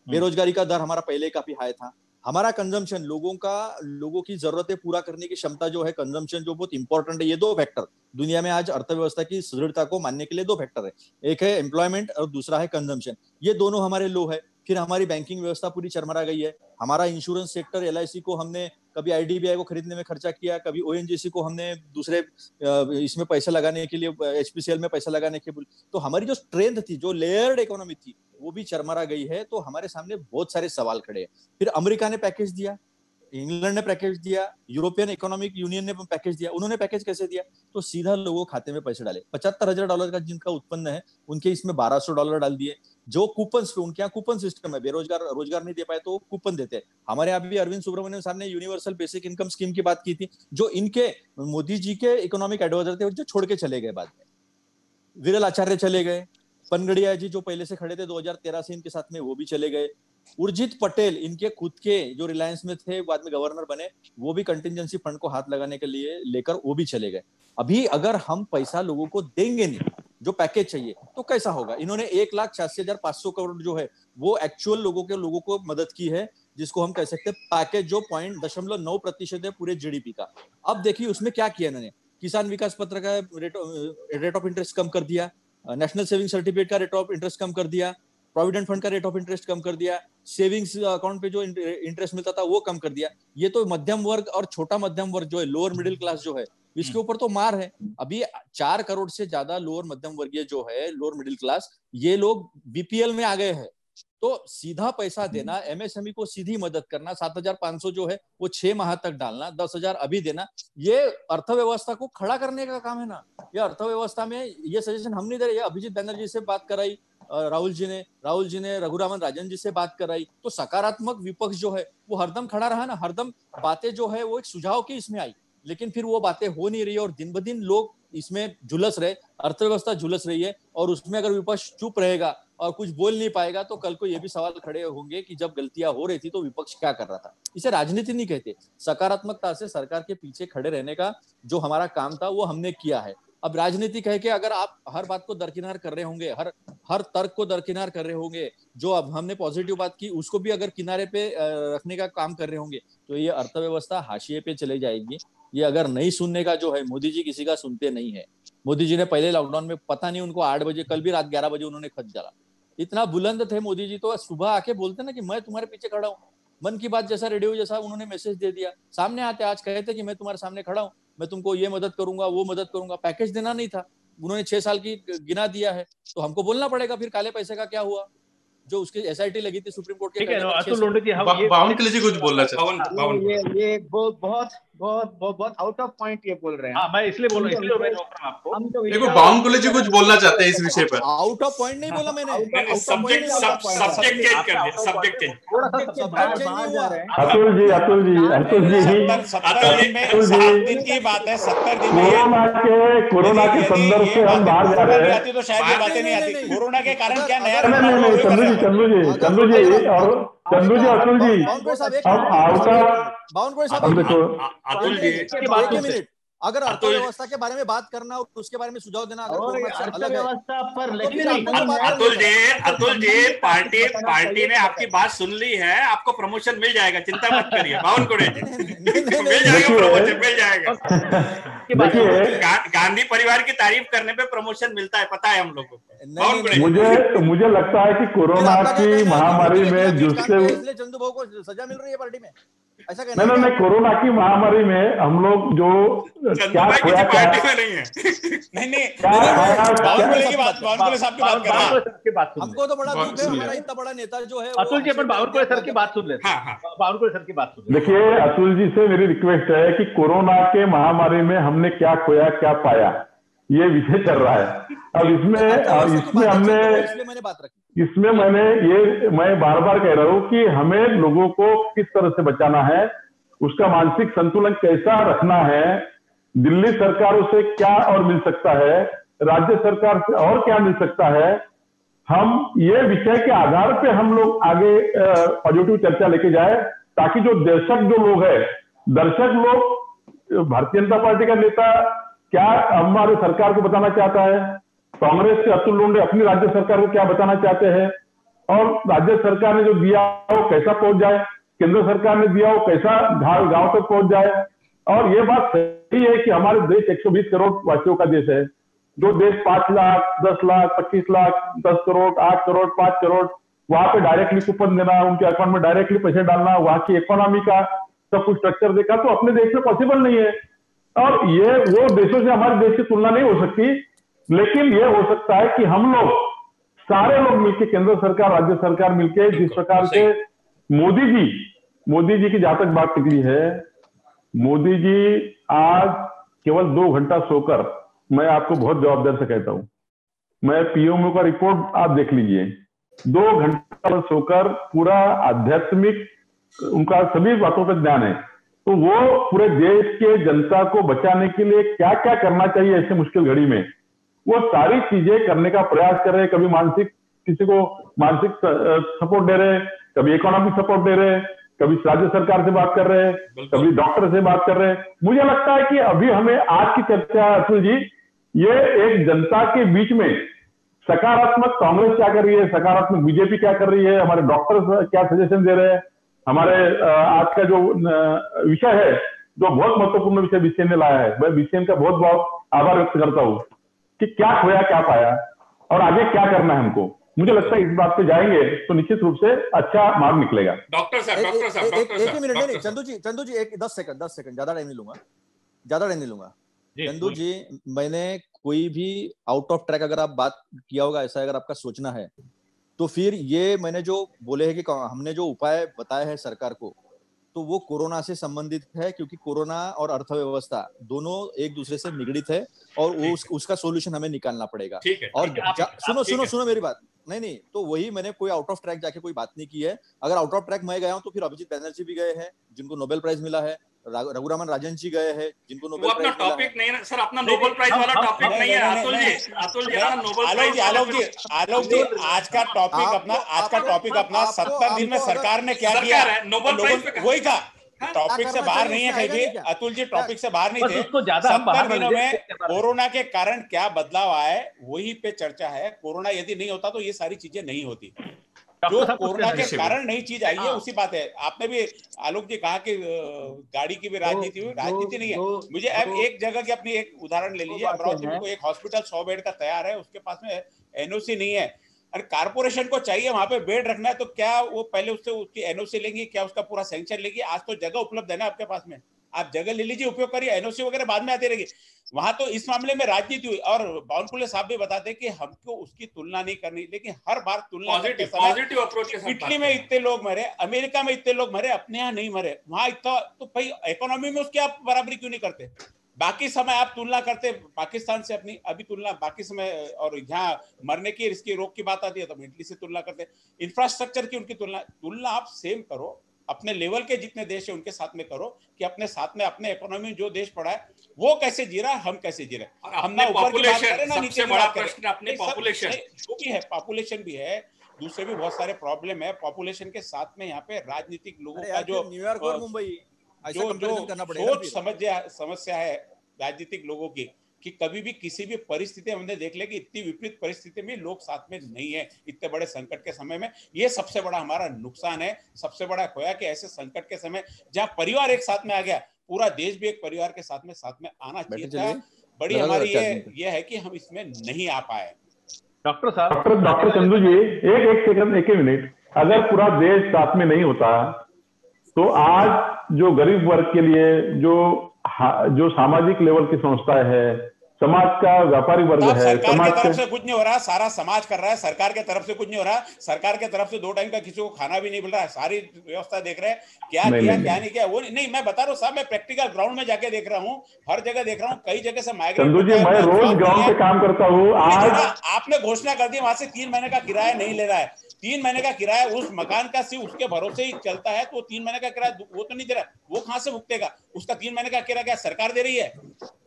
S7: बेरोजगारी का दर हमारा पहले काफ़ी हाई था। हमारा कंजम्पशन लोगों का, लोगों की जरूरतें पूरा करने की क्षमता जो है कंजम्पशन जो बहुत इंपॉर्टेंट है, ये दो फैक्टर दुनिया में आज अर्थव्यवस्था की सुदृढ़ता को मानने के लिए दो फैक्टर है। एक है एम्प्लॉयमेंट और दूसरा है कंजम्पशन ये दोनों हमारे लो है। फिर हमारी बैंकिंग व्यवस्था पूरी चरमरा गई है। हमारा इंश्योरेंस सेक्टर LIC को हमने कभी आईडीबीआई को खरीदने में खर्चा किया, कभी ओएनजीसी को हमने दूसरे इसमें पैसा लगाने के लिए एचपीसीएल में पैसा लगाने के तो हमारी जो स्ट्रेंथ थी, जो लेयर्ड इकोनॉमी थी, वो भी चरमरा गई है तो हमारे सामने बहुत सारे सवाल खड़े हैं। फिर अमेरिका ने पैकेज दिया इंग्लैंड ने पैकेज दिया यूरोपियन इकोनॉमिक यूनियन ने पैकेज दिया, उन्होंने पैकेज कैसे दिया? तो सीधा लोगों खाते में पैसे डाले। पचहत्तर हज़ार डॉलर का जिनका उत्पन्न है, उनके इसमें बारह सौ डॉलर डाल दिए। जो कूपन पे, उनके यहाँ कूपन सिस्टम है, बेरोजगार, रोज़गार नहीं दे पाए तो कूपन देते हैं। हमारे यहाँ भी अरविंद सुब्रमण्यम साहब ने यूनिवर्सल बेसिक इनकम स्कीम की बात की थी, जो इनके, मोदी जी के इकोनॉमिक एडवाइजर थे, जो छोड़ के चले गए बाद में। विरल आचार्य चले गए, पनगड़िया जी जो पहले से खड़े थे 2013 से इनके साथ में वो भी चले गए। उर्जित पटेल, इनके खुद के जो रिलायंस में थे बाद में गवर्नर बने, वो भी कंटिजेंसी फंड को हाथ लगाने के लिए लेकर वो भी चले गए। अभी अगर हम पैसा लोगों को देंगे नहीं, जो पैकेज चाहिए तो कैसा होगा? इन्होंने एक लाख छियासी हज़ार पाँच सौ करोड़ जो है, वो एक्चुअल लोगों के, लोगों को मदद की है, जिसको हम कह सकते हैं पैकेज जो पॉइंट दशमलव नौ प्रतिशत है पूरे जीडीपी का। अब देखिए उसमें क्या किया इन्होंने? किसान विकास पत्र का रेट रेट ऑफ़ इंटरेस्ट कम कर दिया नेशनल सेविंग सर्टिफिकेट का रेट ऑफ़ इंटरेस्ट कम कर दिया प्रोविडेंट फंड का रेट ऑफ़ इंटरेस्ट कम कर दिया सेविंग्स अकाउंट पे जो इंटरेस्ट मिलता था वो कम कर दिया। ये तो मध्यम वर्ग और छोटा मध्यम वर्ग जो है लोअर मिडिल क्लास जो है इसके ऊपर तो मार है। अभी चार करोड़ से ज़्यादा लोअर मध्यम वर्गीय जो है लोअर मिडिल क्लास ये लोग बीपीएल में आ गए हैं। तो सीधा पैसा हम्म। देना एमएसएमई को सीधी मदद करना सात हज़ार पाँच सौ जो है वो छह माह तक डालना दस हज़ार अभी देना ये अर्थव्यवस्था को खड़ा करने का काम है ना। ये अर्थव्यवस्था में ये सजेशन हम नहीं दे रहे अभिजीत बैनर्जी से बात कराई राहुल जी ने राहुल जी ने रघुरामन राजन जी से बात कराई तो सकारात्मक विपक्ष जो है वो हरदम खड़ा रहा ना। हरदम बातें जो है वो एक सुझाव की इसमें आई। लेकिन फिर वो बातें हो नहीं रही और दिन ब दिन लोग इसमें झुलस रहे, अर्थव्यवस्था झुलस रही है और उसमें अगर विपक्ष चुप रहेगा और कुछ बोल नहीं पाएगा तो कल को ये भी सवाल खड़े होंगे कि जब गलतियाँ हो रही थी तो विपक्ष क्या कर रहा था। इसे राजनीति नहीं कहते। सकारात्मकता से सरकार के पीछे खड़े रहने का जो हमारा काम था, वो हमने किया है। अब राजनीति कह के अगर आप हर बात को दरकिनार कर रहे होंगे, हर हर तर्क को दरकिनार कर रहे होंगे, जो अब हमने पॉजिटिव बात की, उसको भी अगर किनारे पे रखने का काम कर रहे होंगे तो ये अर्थव्यवस्था हाशिए पे चले जाएगी। ये अगर नहीं सुनने का जो है मोदी जी किसी का सुनते नहीं है। मोदी जी ने पहले लॉकडाउन में, पता नहीं उनको आठ बजे, कल भी रात ग्यारह बजे उन्होंने खत डाला। इतना बुलंद थे मोदी जी तो सुबह आके बोलते ना कि मैं तुम्हारे पीछे खड़ा हूँ। मन की बात जैसा, रेडियो जैसा उन्होंने मैसेज दे दिया। सामने आते, आज कहते कि मैं तुम्हारे सामने खड़ा हूँ। मैं तुमको ये मदद करूँगा वो मदद करूँगा। पैकेज देना नहीं था। उन्होंने छह साल की गिना दिया है। तो हमको बोलना पड़ेगा फिर काले पैसे का क्या हुआ? जो उसकी टी लगी थी सुप्रीम कोर्ट के
S2: अतुल लोंडे जी हम ये बावन के लिए कुछ बोलना
S4: चाहते हैं ये ये बहुत बहुत बहुत बहुत बहुत आउट ऑफ़ पॉइंट ये बोल रहे हैं।
S2: हाँ मैं इसलिए बोल रहा हूँ इसलिए मैं रोक रहा आपको।
S4: हम जो
S5: देखो बाउन जी कुछ बोलना चाहते हैं इस विषय पर।
S7: आउट ऑफ़ पॉइंट नहीं बोला मैंने।
S8: सब्जेक्ट सब्जेक्ट चेंज कर दिया सब्जेक्ट चेंज
S4: जा हैं
S6: अतुल जी अतुल जी अतुल जी।
S3: सत्तर दिन में सात दिन की बात है सत्तर दिन
S6: कोरोना के कोरोना के संदर्भ से हम बाहर जा
S3: कोरोना
S6: रहे हैं।
S3: तो शायद ये
S8: बातें
S3: नहीं आती। कोरोना के कारण क्या नया
S6: चंदू जी चंदू जी चंदू जी और चंदू जी अतुल जी।
S7: अब आपका
S6: हम
S7: बाउन कोई साहब
S6: देखो।
S8: अतुल जी।
S7: एक
S4: की बात
S7: एक मिनट। अगर अर्थव्यवस्था के बारे में बात करना और उसके बारे में सुझाव देना है।
S4: अर्थव्यवस्था पर
S7: तो तो
S8: अतुल जी अतुल जी पार्टी पार्टी ने आपकी बात सुन ली है आपको प्रमोशन मिल जाएगा चिंता मत करिए बावन
S7: नहीं,
S8: मिल जाएगा प्रमोशन मिल जाएगा। गांधी परिवार की तारीफ़ करने पे प्रमोशन मिलता है पता है हम लोगों को।
S6: मुझे मुझे लगता है कि कोरोना की महामारी में जुझते हुए
S7: चंदू भाऊ को सजा मिल रही है पार्टी में? ऐसा कहना
S6: नहीं नहीं
S7: क्या?
S6: कोरोना की महामारी में हम लोग जो क्या खोया क्या
S8: पार्टी में नहीं है।
S3: नहीं नहीं
S6: क्या खाया
S3: बावन
S6: क्या
S3: कोले की बात बावन कोले साहब की बात कर रहे हैं।
S2: की बात सुन
S7: हमको तो बड़ा दुख है हमारा इतना बड़ा नेता जो है
S2: अतुल जी अपन बावनकुळे सर की बात सुन लेते
S8: हाँ,
S2: हैं
S8: हाँ।
S2: सर की बात सुन लेते
S6: देखिए अतुल जी से मेरी रिक्वेस्ट है कि कोरोना के महामारी में हमने क्या खोया क्या पाया ये विषय चल रहा है। अब इसमें इसमें हमने
S7: मैंने बात रखी।
S6: इसमें मैंने ये, मैं बार बार कह रहा हूँ कि हमें लोगों को किस तरह से बचाना है, उसका मानसिक संतुलन कैसा रखना है, दिल्ली सरकारों से क्या और मिल सकता है, राज्य सरकार से और क्या मिल सकता है, हम ये विषय के आधार पे हम लोग आगे पॉजिटिव चर्चा लेके जाए, ताकि जो दर्शक जो लोग है, दर्शक लोग, भारतीय जनता पार्टी का नेता, क्या हमारे सरकार को बताना चाहता है? कांग्रेस के अतुल लोंडे अपनी राज्य सरकार को क्या बताना चाहते हैं? और राज्य सरकार ने जो दिया वो कैसा पहुँच जाए? केंद्र सरकार ने दिया वो कैसा गाँव गाँव तक पहुँच जाए? और ये बात सही है कि हमारे देश 120 करोड़ वासियों का देश है। जो देश पाँच लाख, दस लाख, पच्चीस लाख, दस करोड़, आठ करोड़, पाँच करोड़, वहाँ पे डायरेक्टली कूपन देना, उनके अकाउंट में डायरेक्टली पैसे डालना, वहाँ की इकोनॉमी का सब कुछ स्ट्रक्चर देखा तो अपने देश में पॉसिबल नहीं है। और ये, वो देशों से हमारे देश की तुलना नहीं हो सकती। लेकिन यह हो सकता है कि हम लोग सारे लोग मिलकर केंद्र सरकार राज्य सरकार मिलकर जिस प्रकार से मोदी जी मोदी जी की जहाँ तक बात निकली है। मोदी जी आज केवल दो घंटा सोकर मैं आपको बहुत जवाबदार से कहता हूँ। मैं पीएमओ का रिपोर्ट आप देख लीजिए। दो घंटा सोकर पूरा आध्यात्मिक उनका सभी बातों पर ध्यान है। तो वो पूरे देश के जनता को बचाने के लिए क्या क्या करना चाहिए ऐसे मुश्किल घड़ी में? वो सारी चीज़ें करने का प्रयास कर रहे हैं। कभी मानसिक किसी को मानसिक सपोर्ट दे रहे हैं कभी इकोनॉमिक सपोर्ट दे रहे हैं कभी राज्य सरकार से बात कर रहे हैं कभी डॉक्टर से बात कर रहे हैं। मुझे लगता है कि अभी हमें आज की चर्चा अतुल जी ये एक जनता के बीच में सकारात्मक कांग्रेस क्या कर रही है सकारात्मक बीजेपी क्या कर रही है हमारे डॉक्टर क्या सजेशन दे रहे हैं हमारे आज का जो विषय है जो बहुत महत्वपूर्ण विषय बीसीएन ने लाया है। मैं बीसीएन का बहुत बहुत आभार व्यक्त करता हूँ। कि क्या खोया क्या पाया और आगे क्या करना है हमको। मुझे लगता है इस बात पे जाएँगे तो निश्चित रूप से अच्छा मार्ग निकलेगा।
S8: डॉक्टर साहब डॉक्टर साहब
S7: एक
S8: डॉक्टर
S7: एक मिनट नहीं नहीं चंदू जी चंदू जी एक दस सेकंड दस सेकंड ज़्यादा टाइम नहीं लूँगा। ज़्यादा टाइम नहीं लूँगा। चंदू जी मैंने कोई भी आउट ऑफ़ ट्रैक अगर आप बात किया होगा ऐसा अगर आपका सोचना है तो फिर ये मैंने जो बोले है कि हमने जो उपाय बताए हैं सरकार को तो वो कोरोना से संबंधित है क्योंकि कोरोना और अर्थव्यवस्था दोनों एक दूसरे से निगड़ित है और उस, उसका सोल्यूशन हमें निकालना पड़ेगा।
S8: ठीक है
S7: और
S8: आप-
S7: सुनो
S8: आप
S7: सुनो सुनो सुनो मेरी बात। नहीं नहीं तो वही मैंने कोई आउट ऑफ़ ट्रैक जाके कोई बात नहीं की है। अगर आउट ऑफ़ ट्रैक मैं गया हूँ तो फिर अभिजीत बैनर्जी भी गए हैं जिनको नोबेल प्राइज मिला है। रघुरामन राजन जी गए हैं जिनको नोबेल
S8: अपना
S7: प्राइज मिला है।
S8: टॉपिक नहीं है ना सर अपना नोबेल प्राइज वाला टॉपिक
S3: नहीं,
S8: है अतुल जी अतुल जी अपना नोबेल
S3: आलोक
S8: प्राइज
S3: जी आलोक जी आलोक जी आज का टॉपिक अपना आज का टॉपिक अपना सत्तर दिन में सरकार ने क्या
S8: सरकार
S3: किया?
S8: है, नोबेल
S3: तो
S8: प्राइज पे
S3: वही था।
S8: हाँ,
S3: टॉपिक से बाहर नहीं है कहीं भी? अतुल जी टॉपिक से बाहर नहीं थे।
S2: उसको ज़्यादा हम बाहर
S3: सत्तर दिनों में। कोरोना के कारण क्या बदलाव आए वही पे चर्चा है। कोरोना यदि नहीं होता तो ये सारी चीज़ें नहीं होती। जो कोरोना के कारण नई चीज़ आई है
S7: हाँ।
S3: उसी बात है। आपने भी आलोक जी कहा कि गाड़ी की भी राजनीति हुई। राजनीति नहीं है। मुझे अब एक जगह की अपनी एक उदाहरण ले लीजिए। अमरावती में कोई एक हॉस्पिटल सौ बेड का तैयार है उसके पास में एनओसी नहीं है। अरे कारपोरेशन को चाहिए वहाँ पे बेड रखना है तो क्या वो पहले उससे उसकी एनओसी लेंगी क्या उसका पूरा सैंक्शन लेगी? आज तो जगह उपलब्ध है ना आपके पास में। आप जगह ले लीजिए उपयोग करिए एनओसी वगैरह बाद में आती रहेगी। वहाँ तो इस मामले में राजनीति हुई। और बावनकुले साहब भी बताते कि हमको उसकी तुलना नहीं करनी लेकिन हर बार तुलना
S8: पॉजिटिव अप्रोच
S3: इटली में इतने लोग मरे अमेरिका में इतने लोग मरे अपने यहाँ नहीं मरे। वहाँ इतना तो भाई इकोनॉमी में उसकी आप बराबरी क्यों नहीं करते? बाकी समय आप तुलना करते पाकिस्तान से अपनी अभी तुलना बाकी समय और यहाँ मरने की इसकी रोग की बात आती है तो इटली से तुलना करते इंफ्रास्ट्रक्चर की उनकी तुलना तुलना आप सेम करो अपने लेवल के जितने देश है उनके साथ में करो कि अपने साथ में अपने इकोनॉमी जो देश पड़ा है वो कैसे जी रहा है हम कैसे जी रहे हैं। हम ना ऊपर की बात करें ना नीचे
S8: बड़ा प्रश्न अपने
S3: नहीं, सब-
S8: population।
S3: नहीं, जो भी है पॉपुलेशन भी है दूसरे भी बहुत सारे प्रॉब्लम है पॉपुलेशन के साथ में यहाँ पे राजनीतिक लोगों का जो
S7: न्यूयॉर्क और मुंबई
S3: जो जो सोच समझ समस्या है राजनीतिक लोगों की कि कभी भी किसी भी परिस्थिति हमने देख लिया कि इतनी विपरीत परिस्थिति में लोग साथ में नहीं है इतने बड़े संकट के समय में। ये सबसे बड़ा हमारा नुकसान है सबसे बड़ा खोया कि ऐसे संकट के समय जहाँ परिवार एक साथ में आ गया पूरा देश भी एक परिवार के साथ में साथ में आना चाहिए था। बड़ी हमारी ये ये है कि हम इसमें नहीं आ पाए।
S2: डॉक्टर साहब।
S6: डॉक्टर डॉक्टर चंदू जी एक एक सेकंड एक ही मिनट। अगर पूरा देश साथ में नहीं होता तो आज जो गरीब वर्ग के लिए जो जो सामाजिक लेवल की संस्थाएँ है समाज का व्यापारी वर्ग है
S3: सरकार की तरफ़ से कुछ नहीं हो रहा सारा समाज कर रहा है सरकार के तरफ़ से कुछ नहीं हो रहा सरकार के तरफ़ से दो टाइम का किसी को खाना भी नहीं मिल रहा है सारी व्यवस्था देख रहे हैं क्या
S6: नहीं,
S3: किया
S6: नहीं,
S3: क्या
S6: नहीं।
S3: किया वो नहीं, नहीं मैं बता रहा हूँ साहब मैं प्रैक्टिकल ग्राउंड में जाके देख रहा हूँ हर जगह देख रहा हूँ कई जगह से माइग्रेट
S6: जी मैं रोज ग्राउंड पे काम करता हूँ आज
S3: आपने घोषणा कर दी वहाँ से तीन महीने का किराया नहीं ले रहा है तीन महीने का किराया उस मकान का सिर्फ़ उसके भरोसे ही चलता है तो तीन महीने का किराया वो तो नहीं दे रहा वो कहाँ से भुगतेगा उसका तीन महीने का किराया क्या सरकार दे रही है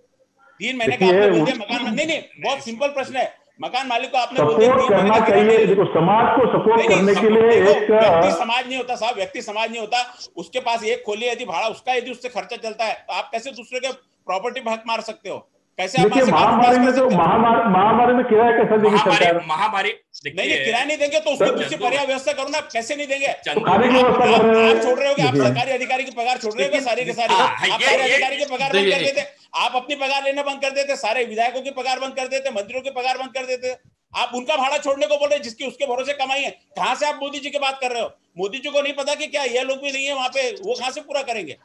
S3: तीन महीने का आपने बोल दिया मकान नहीं नहीं बहुत सिंपल प्रश्न है। मकान मालिक को आपने बोल दिया
S6: करना चाहिए देखो समाज को सपोर्ट
S3: नहीं, नहीं,
S6: करने के लिए एक
S3: व्यक्ति समाज नहीं होता साहब व्यक्ति समाज नहीं होता। उसके पास एक खोली यदि भाड़ा उसका यदि उससे खर्चा चलता है तो आप कैसे दूसरे के प्रॉपर्टी पे हक मार सकते हो? कैसे आप
S6: महामारी में तो महामारी महामारी में किराया कैसा देगी
S8: महामारी
S6: सरकार?
S8: महामारी
S3: नहीं नहीं किराया नहीं देंगे तो उसकी
S6: सर,
S3: दूसरी पर्याय व्यवस्था करो ना कैसे नहीं देंगे।
S6: तो की व्यवस्था कर रहे
S3: आप छोड़ रहे हो आप सरकारी अधिकारी की पगार छोड़ रहे हो सारी की सारी?
S8: हाँ, ये-
S3: सारे अधिकारी की पगार बंद कर देते? आप अपनी पगार लेना बंद कर देते सारे विधायकों की पगार बंद कर देते मंत्रियों की पगार बंद कर देते। आप उनका भाड़ा छोड़ने को बोल रहे हैं जिसकी उसके भरोसे कमाई है। कहाँ से आप मोदी जी की बात कर रहे हो? मोदी जी को नहीं पता कि क्या ये लोग भी नहीं है वहाँ पे वो कहाँ से पूरा करेंगे?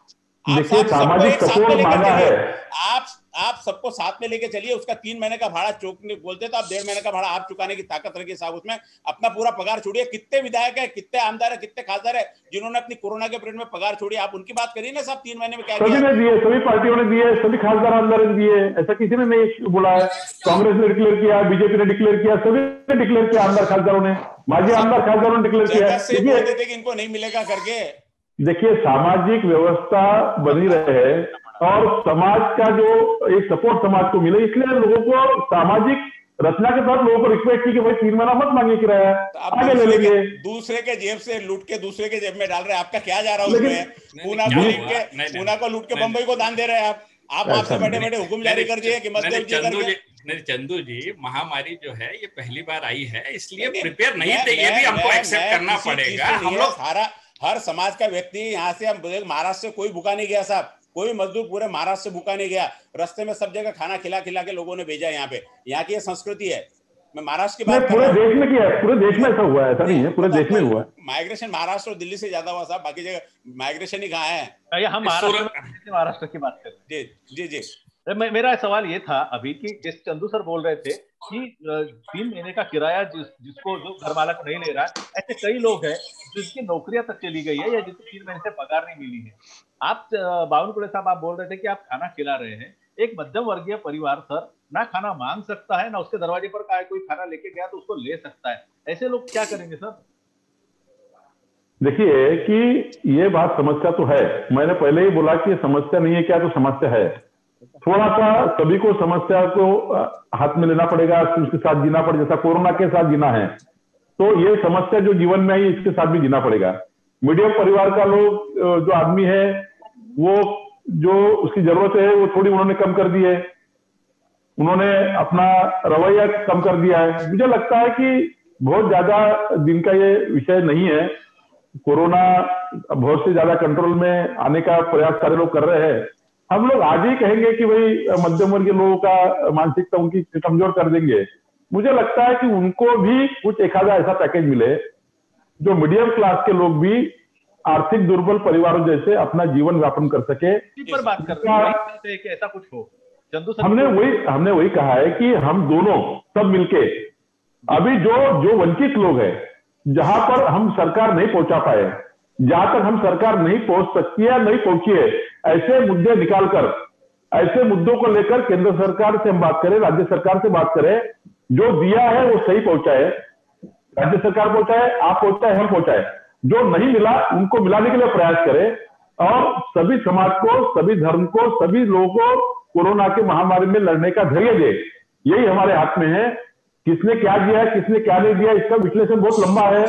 S3: आप साथ- साथ आप आप सबको साथ में लेके चलिए उसका तीन महीने का भाड़ा चौकने बोलते तो आप डेढ़ महीने का भाड़ा आप चुकाने की ताकत रखिए साहब उसमें। अपना पूरा पगार छोड़िए। कितने विधायक है कितने आमदार है कितने खासदार है जिन्होंने अपनी कोरोना के पीरियड में पगार छोड़ी आप उनकी बात करिए ना साहब तीन महीने में क्या
S6: सभी ने दिए सभी पार्टियों ने दिए सभी खासदार आमदार ने दिए ऐसा किसी ने नहीं बोला है। कांग्रेस ने डिक्लेयर किया बीजेपी ने डिक्लेयर किया सभी ने डिक्लेयर किया आमदार खासदारों ने। माजी आमदार खासदारों ने डिक्लेयर किया।
S3: इनको नहीं मिलेगा करके।
S6: देखिए सामाजिक व्यवस्था बनी रहे और समाज का जो एक सपोर्ट समाज को मिले इसलिए लोगों को सामाजिक रचना के साथ लोगों को रिक्वेस्ट की कि भाई तीन महीना मत मांगिए किराया
S3: तो
S6: आगे ले
S3: दूसरे
S6: लेंगे।
S3: के, दूसरे के जेब से लूट के दूसरे के जेब में डाल रहे हैं आपका क्या जा रहा है उसमें? पूना को लूट के पूना को लूट के
S8: नहीं,
S3: बम्बई को दान दे रहे हैं आप। आप आपसे बैठे। बैठे हुक्म जारी कर दिए कि मत
S8: नहीं,
S3: देव जी
S8: चंदू जी नहीं चंदू जी महामारी जो है ये पहली बार आई है इसलिए प्रिपेयर नहीं। थे ये भी हमको एक्सेप्ट करना पड़ेगा। हम लोग
S3: सारा हर समाज का व्यक्ति यहाँ से हम महाराष्ट्र से कोई भूखा नहीं गया साहब। कोई मजदूर पूरे महाराष्ट्र से भूखा नहीं गया। रस्ते में सब जगह खाना खिला खिला के लोगों ने भेजा यहाँ पे। यहाँ की ये संस्कृति है। मैं महाराष्ट्र की
S6: नहीं
S3: बात
S6: पूरे देश में किया पूरे देश में ऐसा हुआ है ऐसा नहीं है पूरे देश में हुआ है।
S3: माइग्रेशन महाराष्ट्र और दिल्ली से ज़्यादा हुआ साहब। बाकी जगह माइग्रेशन ही कहाँ है?
S2: हम महाराष्ट्र की बात कर रहे हैं।
S3: जी जी जी।
S2: मेरा सवाल ये था अभी कि जिस चंदू सर बोल रहे थे कि तीन महीने का किराया जिस, जिसको जो घर मालक नहीं ले रहा है, ऐसे कई लोग हैं जिनकी नौकरियाँ तक चली गई है या जिनको तीन महीने से पगार नहीं मिली है। आप बावनकुले साहब, आप बोल रहे थे कि आप खाना खिला रहे हैं। एक मध्यम वर्गीय परिवार, सर, ना खाना मांग सकता है, ना उसके दरवाजे पर का कोई खाना लेके गया तो उसको ले सकता है। ऐसे लोग क्या करेंगे, सर?
S6: देखिए, कि ये बात समस्या तो है। मैंने पहले ही बोला कि समस्या नहीं है, क्या तो समस्या है? थोड़ा सा सभी को समस्या को हाथ में लेना पड़ेगा, उसके साथ जीना पड़ेगा, जैसा कोरोना के साथ जीना है तो ये समस्या जो जीवन में आई, इसके साथ भी जीना पड़ेगा। मीडियम परिवार का लोग जो आदमी है, वो जो उसकी ज़रूरत है, वो थोड़ी उन्होंने कम कर दी है। उन्होंने अपना रवैया कम कर दिया है। मुझे लगता है कि बहुत ज़्यादा दिन का ये विषय नहीं है। कोरोना बहुत से ज़्यादा कंट्रोल में आने का प्रयास सारे लोग कर रहे हैं। हम लोग आज ही कहेंगे कि भाई मध्यम वर्गीय लोगों का मानसिकता उनकी कमज़ोर कर देंगे। मुझे लगता है कि उनको भी कुछ एक आधा ऐसा पैकेज मिले जो मीडियम क्लास के लोग भी आर्थिक दुर्बल परिवारों जैसे अपना जीवन व्यापन कर सके।
S2: पर बात कर रहे हैं ऐसा कुछ हो।
S6: चंदू हमने वही हमने वही कहा है कि हम दोनों सब मिलके अभी जो जो वंचित लोग हैं जहाँ पर हम सरकार नहीं पहुँचा पाए जहाँ तक हम सरकार नहीं पहुँच सकती है नहीं पहुँची है ऐसे मुद्दे निकालकर ऐसे मुद्दों को लेकर केंद्र सरकार से हम बात करें राज्य सरकार से बात करें जो दिया है वो सही पहुँचाए राज्य सरकार पहुँचाए आप पहुँचाए हम पहुँचाए जो नहीं मिला उनको मिलाने के लिए प्रयास करें और सभी समाज को सभी धर्म को सभी लोगों को कोरोना के महामारी में लड़ने का धैर्य दे। यही हमारे हाथ में है। किसने क्या दिया है किसने क्या नहीं दिया इसका विश्लेषण बहुत लंबा है।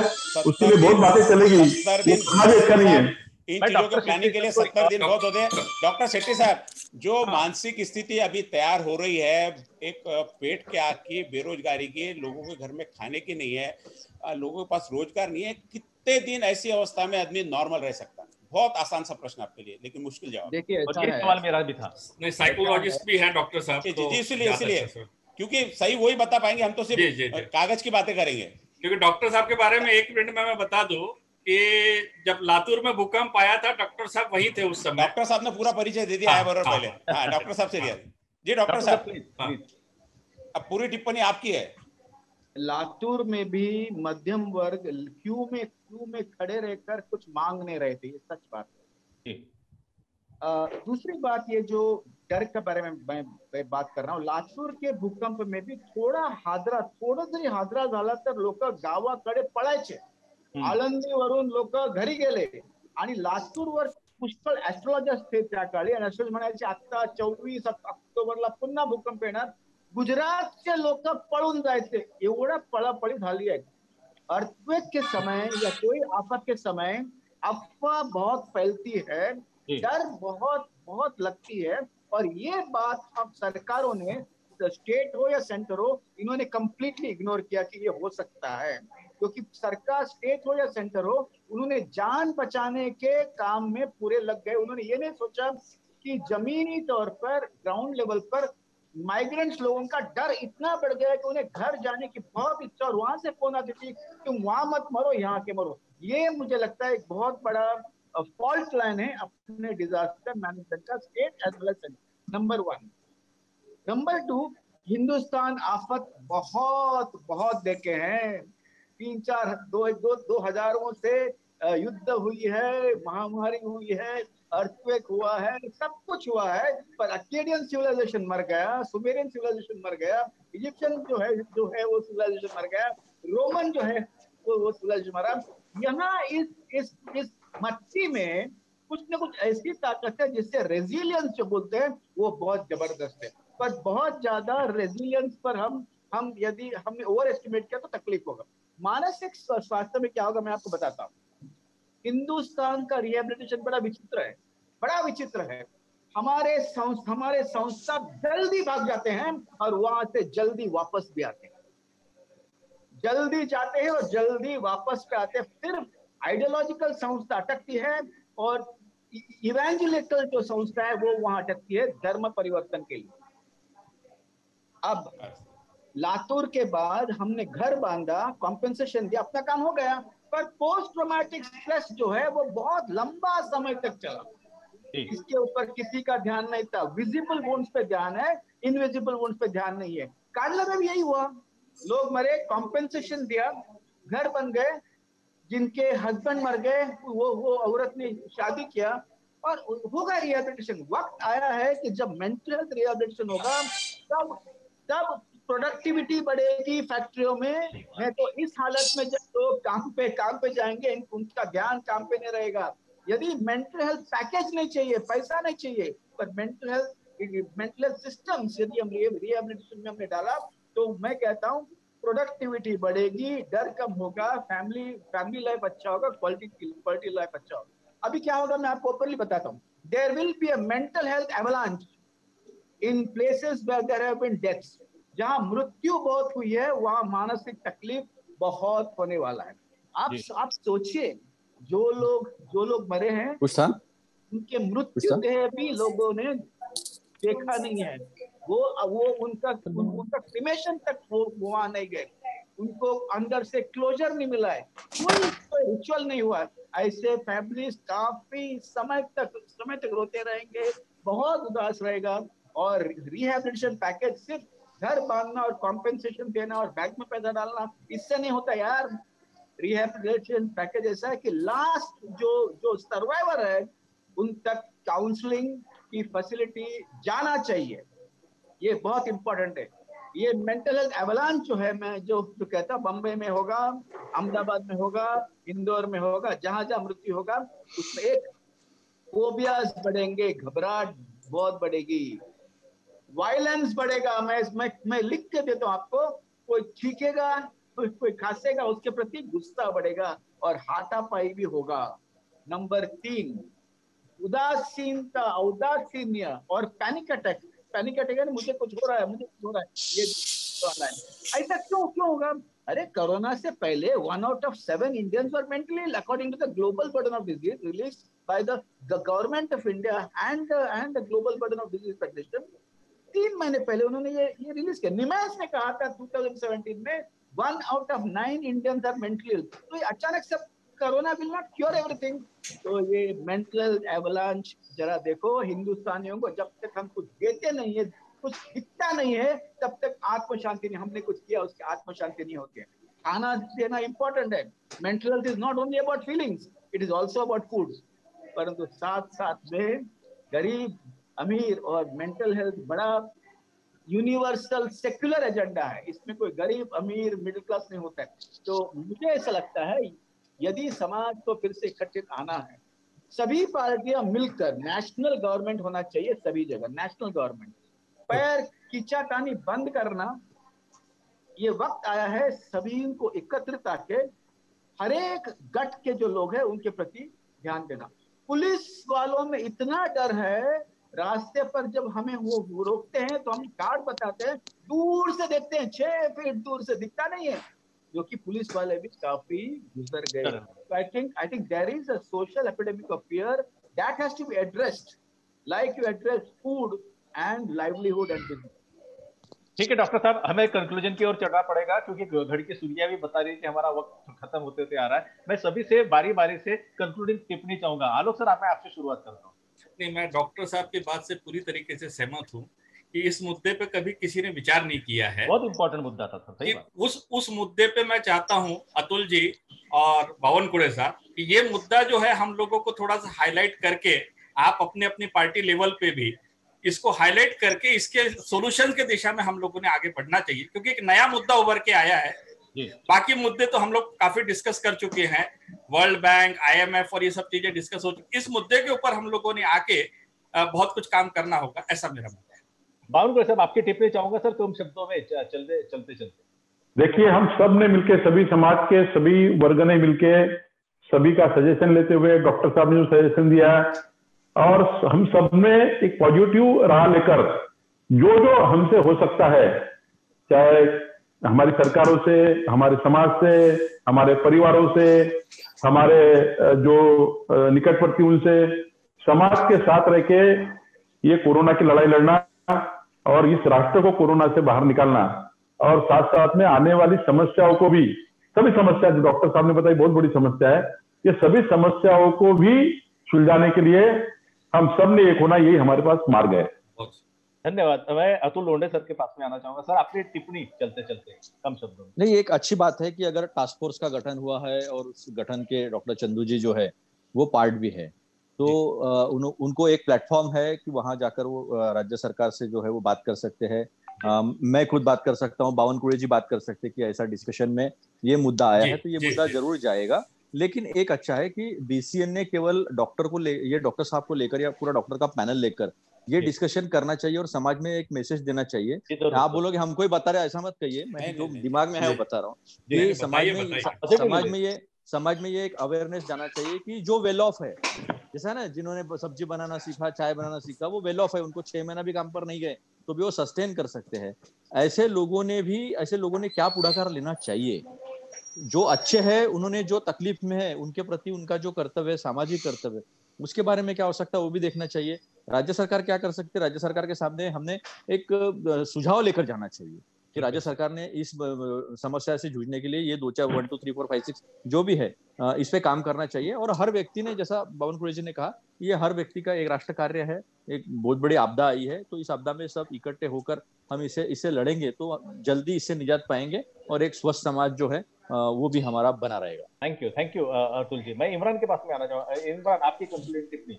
S6: उसके लिए बहुत बातें चलेगी। अच्छा नहीं है।
S3: इन चीज़ों के प्लानिंग के लिए सत्तर दिन बहुत होते हैं। डॉक्टर शेट्टी साहब जो हाँ। मानसिक स्थिति अभी तैयार हो रही है एक पेट के आग की बेरोजगारी की लोगों के घर में खाने की नहीं है लोगों के पास रोज़गार नहीं है कितने दिन ऐसी अवस्था में आदमी नॉर्मल रह सकता है? बहुत आसान सा प्रश्न आपके लिए लेकिन मुश्किल जवाब।
S4: देखिए
S2: सवाल मेरा भी था।
S8: नहीं साइकोलॉजिस्ट भी है डॉक्टर साहब
S3: जी जी इसलिए इसलिए। क्योंकि सही वही बता पाएँगे हम तो सिर्फ़ कागज़ की बातें करेंगे।
S8: क्योंकि डॉक्टर साहब के बारे में एक मिनट में मैं बता दूँ कि जब लातूर में भूकंप आया था डॉक्टर साहब वही थे उस समय।
S3: डॉक्टर साहब ने पूरा परिचय दे दिया है हाँ, बराबर हाँ, पहले। हाँ, डॉक्टर साहब से दिया जी डॉक्टर साहब अब पूरी टिप्पणी आपकी है।
S4: लातूर में भी मध्यम वर्ग क्यू में क्यू में खड़े रहकर कुछ मांग नहीं रहे थे ये सच बात है। दूसरी बात ये जो डर के बारे में मैं, मैं बात कर रहा हूँ लातूर के भूकंप में भी थोडा हादरा थोडं जरी हादरा झाला तर लोक गावाकडे पळायचे आळंदीवरून लोक घरी गेले. आणि लातूरवर पुष्कळ ऍस्ट्रॉलॉजर्स थे त्या काळी. आणि ऍस्ट्रॉलॉजी म्हणायचे आता चोवीस ऑक्टोबरला पुन्हा भूकंप येणार. गुजरातचे लोक पळून जायचे. एवढा पळापळी झाली आहे अर्थक्वेक के समय या कोई आफत के समय अफवाह बहुत फैलती है डर बहुत बहुत लगती है. और ये बात अब सरकारों ने स्टेट हो या सेंटर हो इन्होंने कंप्लीटली इग्नोर किया कि ये हो सकता है। क्योंकि सरकार स्टेट हो या सेंटर हो, उन्होंने जान बचाने के काम में पूरे लग गए। उन्होंने ये नहीं सोचा कि जमीनी तौर पर ग्राउंड लेवल पर माइग्रेंट्स लोगों का डर इतना बढ़ गया कि उन्हें घर जाने की बहुत इच्छा और वहाँ से फ़ोन आती थी तुम वहाँ मत मरो, यहाँ के मरो। ये मुझे लगता है एक बहुत बड़ा फॉल्ट लाइन है अपने डिजास्टर मैनेजमेंट का state as well as number one number two Hindustan आफत बहुत बहुत देखे हैं। तीन चार दो दो दो हज़ारों से युद्ध हुई है, महामारी हुई है, अर्थक्वेक हुआ है, सब कुछ हुआ है, पर अकेडियन सिविलाइजेशन मर गया, सुमेरियन सिविलाइजेशन मर गया, इजिप्शियन जो है जो है वो सिविलाइजेशन मर गया, रोमन जो है, वो वो सिविलाइजेशन मरा। यहाँ इस इस इस मच्छी में कुछ ना कुछ ऐसी ताकत है जिससे रेजिलियंस जो बोलते हैं, वो बहुत ज़बरदस्त है। पर बहुत ज़्यादा रेजिलियंस पर हम हम यदि हमने ओवर एस्टिमेट किया तो तकलीफ़ होगा। मानसिक स्वास्थ्य में क्या होगा मैं आपको बताता हूँ। हिंदुस्तान का रिहेबिलिटेशन बड़ा विचित्र है, बड़ा विचित्र है। हमारे हमारे संस्था जल्दी भाग जाते हैं और वहाँ से जल्दी वापस भी आते हैं। जल्दी जाते हैं और जल्दी वापस पे आते हैं। फिर आइडियोलॉजिकल संस्था अटकती है और इवेंजुलेटल जो संस्था है वो वहाँ अटकती है धर्म परिवर्तन के लिए। अब लातूर के बाद हमने घर बांधा कॉम्पेंसेशन दिया अपना काम हो गया। पर पोस्ट ट्रोमैटिक स्ट्रेस जो है वो बहुत लंबा समय तक चला। इसके ऊपर किसी का ध्यान नहीं था। विजिबल वोन्स पे ध्यान है इनविजिबल वोन्स पे ध्यान नहीं है। कांडला में भी यही हुआ। लोग मरे कॉम्पेंसेशन दिया घर बन गए। जिनके हस्बैंड मर गए वो वो औरत ने शादी किया। और होगा रिहेबिलिटेशन वक्त आया है कि जब मेंटल हेल्थ रिहेबिलिटेशन होगा तब तब प्रोडक्टिविटी बढ़ेगी फैक्ट्रियों में। मैं तो इस हालत में जब लोग काम पे काम पे जाएँगे उनका ध्यान काम पे नहीं रहेगा। यदि मेंटल हेल्थ पैकेज नहीं चाहिए पैसा नहीं चाहिए पर mental health mental health systems यदि हम रिहेबिलिटेशन में हमने डाला तो मैं कहता हूँ प्रोडक्टिविटी बढ़ेगी डर कम होगा फैमिली फैमिली लाइफ अच्छा होगा क्वालिटी क्वालिटी लाइफ अच्छा होगा। अभी क्या होगा मैं आपको ओपनली बताता हूँ। There will be a mental health avalanche in places where there have been deaths जहाँ मृत्यु बहुत हुई है वहाँ मानसिक तकलीफ़ बहुत होने वाला है। आप आप सोचिए जो लोग जो लोग मरे हैं उनके मृत्यु देह भी लोगों ने देखा नहीं है। वो वो उनका उन, उनका क्रिमेशन तक वो वहाँ नहीं गए। उनको अंदर से क्लोजर नहीं मिला है। कोई कोई रिचुअल नहीं हुआ ऐसे फैमिलीज़ काफ़ी समय तक समय तक रोते रहेंगे। बहुत उदास रहेगा। और रिहेबिलिटेशन पैकेज सिर्फ़ घर बांधना और कॉम्पेंसेशन देना और बैंक में पैसा डालना, इससे नहीं होता यार। रिहेबिलिटेशन पैकेज ऐसा है कि लास्ट जो जो सर्वाइवर है, उन तक काउंसलिंग की फैसिलिटी जाना चाहिए। ये बहुत इंपॉर्टेंट है। ये मेंटल हेल्थ एवलांच जो है, मैं जो जो कहता बम्बई में होगा, अहमदाबाद में होगा, इंदौर में होगा, जहाँ जहाँ मृत्यु होगा, उसमें एक फोबियाज बढ़ेंगे, घबराहट बहुत बढ़ेगी। वायलेंस बढ़ेगा। मैं मैं मैं लिख के देता हूँ आपको, कोई छीकेगा कोई खांसेगा, उसके प्रति गुस्सा बढ़ेगा और हाथापाई भी होगा। नंबर तीन, उदासीनता उदासीन्य और पैनिक अटैक पैनिक अटैक है मुझे कुछ हो रहा है, मुझे कुछ हो रहा है। ये वाला है। ऐसा क्यों क्यों होगा? अरे कोरोना से पहले one out of seven Indians were mentally according to the global burden of disease release by the government of India and and the global burden of disease federation तीन महीने पहले उन्होंने ये ये रिलीज़ किया। निमैस ने कहा था 2017 में one out of nine Indians are mentally तो ये अचानक से corona will not cure everything तो ये मेंटल एवलांच जरा देखो, हिंदुस्तानियों को जब तक हम कुछ देते नहीं है, कुछ दिखता नहीं है, तब तक आत्म शांति नहीं, हमने कुछ किया, उसकी आत्म शांति नहीं होती खाना देना इंपॉर्टेंट है। Mental health is not only about feelings it is also about food परंतु साथ साथ में गरीब अमीर और मेंटल हेल्थ बड़ा यूनिवर्सल सेक्युलर एजेंडा है। इसमें कोई गरीब, अमीर मिडिल क्लास नहीं होता है। तो मुझे ऐसा लगता है, यदि समाज को फिर से इकट्ठित आना है, सभी पार्टियाँ मिलकर नेशनल गवर्नमेंट होना चाहिए सभी जगह नेशनल गवर्नमेंट पैर किचाटानी बंद करना, ये वक्त आया है सभी को एकत्रित आके हर एक गट के जो लोग हैं, उनके प्रति ध्यान देना। पुलिस वालों में इतना डर है रास्ते पर जब हमें वो रोकते हैं तो हम कार्ड बताते हैं दूर से देखते हैं छह फीट दूर से दिखता नहीं है। जो कि पुलिस वाले भी काफ़ी गुजर गए तो I think I think there is a social epidemic of fear that has to be addressed like you address food and livelihood and business
S2: ठीक है डॉक्टर साहब हमें कंक्लूजन की ओर चढ़ना पड़ेगा क्योंकि घड़ी की सुनिया भी बता रही है कि हमारा वक्त खत्म होते होते आ रहा है। मैं सभी से बारी बारी से कंक्लूडिंग टिप्पणी चाहूँगा। आलोक सर मैं आपसे शुरुआत करता हूँ।
S8: नहीं मैं डॉक्टर साहब की बात से पूरी तरीके से सहमत हूँ कि इस मुद्दे पे कभी किसी ने विचार नहीं किया है
S2: बहुत इंपॉर्टेंट मुद्दा था सर सही बात।
S8: उस उस मुद्दे पे मैं चाहता हूँ अतुल जी और बावन कुड़े साहब कि ये मुद्दा जो है हम लोगों को थोड़ा सा हाईलाइट करके आप अपने अपनी पार्टी लेवल पे भी इसको हाईलाइट करके इसके सोल्यूशन के दिशा में हम लोगों ने आगे बढ़ना चाहिए क्योंकि एक नया मुद्दा उभर के आया है बाकी मुद्दे तो हम लोग काफ़ी डिस्कस कर चुके हैं। वर्ल्ड बैंक आईएमएफ और ये सब चीज़ें डिस्कस हो चुकी इस मुद्दे के ऊपर हम लोगों ने आके बहुत कुछ काम करना होगा ऐसा मेरा मुद्दा है।
S2: बावन साहब आपकी टिप्पणी चाहूँगा सर तुम शब्दों में चलते चलते चलते।
S6: देखिए हम सबने मिलके सभी समाज के सभी वर्ग ने मिलके सभी का सजेशन लेते हुए डॉक्टर साहब ने जो सजेशन दिया और हम सबने एक पॉजिटिव राह लेकर जो जो हमसे हो सकता है चाहे हमारी सरकारों से, हमारे समाज से, हमारे परिवारों से, हमारे जो निकटवर्ती उनसे समाज के साथ रह के ये कोरोना की लड़ाई लड़ना और इस राष्ट्र को कोरोना से बाहर निकालना और साथ साथ में आने वाली समस्याओं को भी, सभी समस्या जो डॉक्टर साहब ने बताई, बहुत बड़ी समस्या है, ये सभी समस्याओं को भी सुलझाने के लिए हम सबने एक होना, यही हमारे पास मार्ग है।
S2: धन्यवाद। मैं अतुल लोंडे सर के पास में आना चाहूँगा। सर आपकी टिप्पणी चलते चलते कम शब्दों में।
S7: नहीं एक अच्छी बात है कि अगर टास्क फोर्स का गठन हुआ है और उस गठन के डॉक्टर चंदू जी जो है वो पार्ट भी है। तो उन, उनको एक प्लेटफॉर्म है कि वहाँ जाकर वो राज्य सरकार से जो है वो बात कर सकते हैं। मैं खुद बात कर सकता हूँ बावन कुड़े जी बात कर सकते हैं कि ऐसा डिस्कशन में ये मुद्दा आया है तो ये मुद्दा ज़रूर जाएगा। लेकिन एक अच्छा है कि बीसीएन ने केवल डॉक्टर को ले ये डॉक्टर साहब को लेकर या पूरा डॉक्टर का पैनल लेकर ये डिस्कशन करना चाहिए और समाज में एक मैसेज देना चाहिए आप बोलोगे हमको ही बता रहे ऐसा मत कहिए। मैं जो दिमाग में है वो बता रहा हूँ समाज में समाज में ये समाज में ये एक अवेयरनेस जाना चाहिए कि जो वेल ऑफ़ है जैसा ना जिन्होंने सब्ज़ी बनाना सीखा चाय बनाना सीखा वो वेल ऑफ़ है उनको छह महीना भी काम पर नहीं गए तो भी वो सस्टेन कर सकते हैं। ऐसे लोगों ने भी ऐसे लोगों ने क्या पुढ़ाकार लेना चाहिए? जो अच्छे हैं उन्होंने जो तकलीफ़ में है उनके प्रति उनका जो कर्तव्य है सामाजिक कर्तव्य उसके बारे में क्या हो सकता है वो भी देखना चाहिए। राज्य सरकार क्या कर सकती है? राज्य सरकार के सामने हमने एक सुझाव लेकर जाना चाहिए कि राज्य सरकार ने इस समस्या से जूझने के लिए ये दो चार one two three four five six जो भी है इस पे काम करना चाहिए। और हर व्यक्ति ने जैसा पवन कुरे जी ने कहा ये हर व्यक्ति का एक राष्ट्र कार्य है एक बहुत बड़ी आपदा आई है तो इस आपदा में सब इकट्ठे होकर हम इसे इससे लड़ेंगे तो जल्दी इससे निजात पाएँगे और एक स्वस्थ समाज जो है वो भी हमारा बना रहेगा।
S2: Thank you thank you Atul ji. मैं इमरान के पास में आना चाहूँगा इमरान आपकी कंक्लूजन कितनी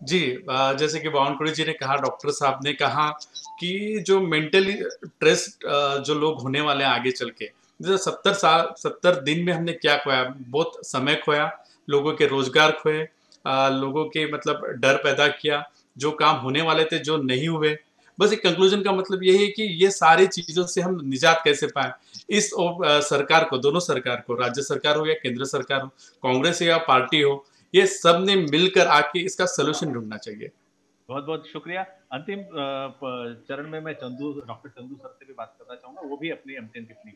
S5: जी जैसे कि बावनकुड़ी जी ने कहा, डॉक्टर साहब ने कहा कि जो मेंटली स्ट्रेस जो लोग होने वाले हैं आगे चल के, जैसे सत्तर साल, सत्तर दिन में हमने क्या खोया? बहुत समय खोया, लोगों के रोज़गार खोए लोगों के मतलब डर पैदा किया, जो काम होने वाले थे, जो नहीं हुए। बस एक कंक्लूजन का मतलब यही है कि ये सारी चीज़ों से हम निजात कैसे पाए? इस सरकार को, दोनों सरकार को, राज्य सरकार हो या केंद्र सरकार हो, कांग्रेस या पार्टी हो ये सबने मिलकर आके इसका सोल्यूशन ढूंढना चाहिए।
S2: बहुत बहुत शुक्रिया। अंतिम चरण में मैं चंदू डॉक्टर चंदू सर से भी बात करना चाहूँगा। वो भी अपनी अंतिम टिप्पणी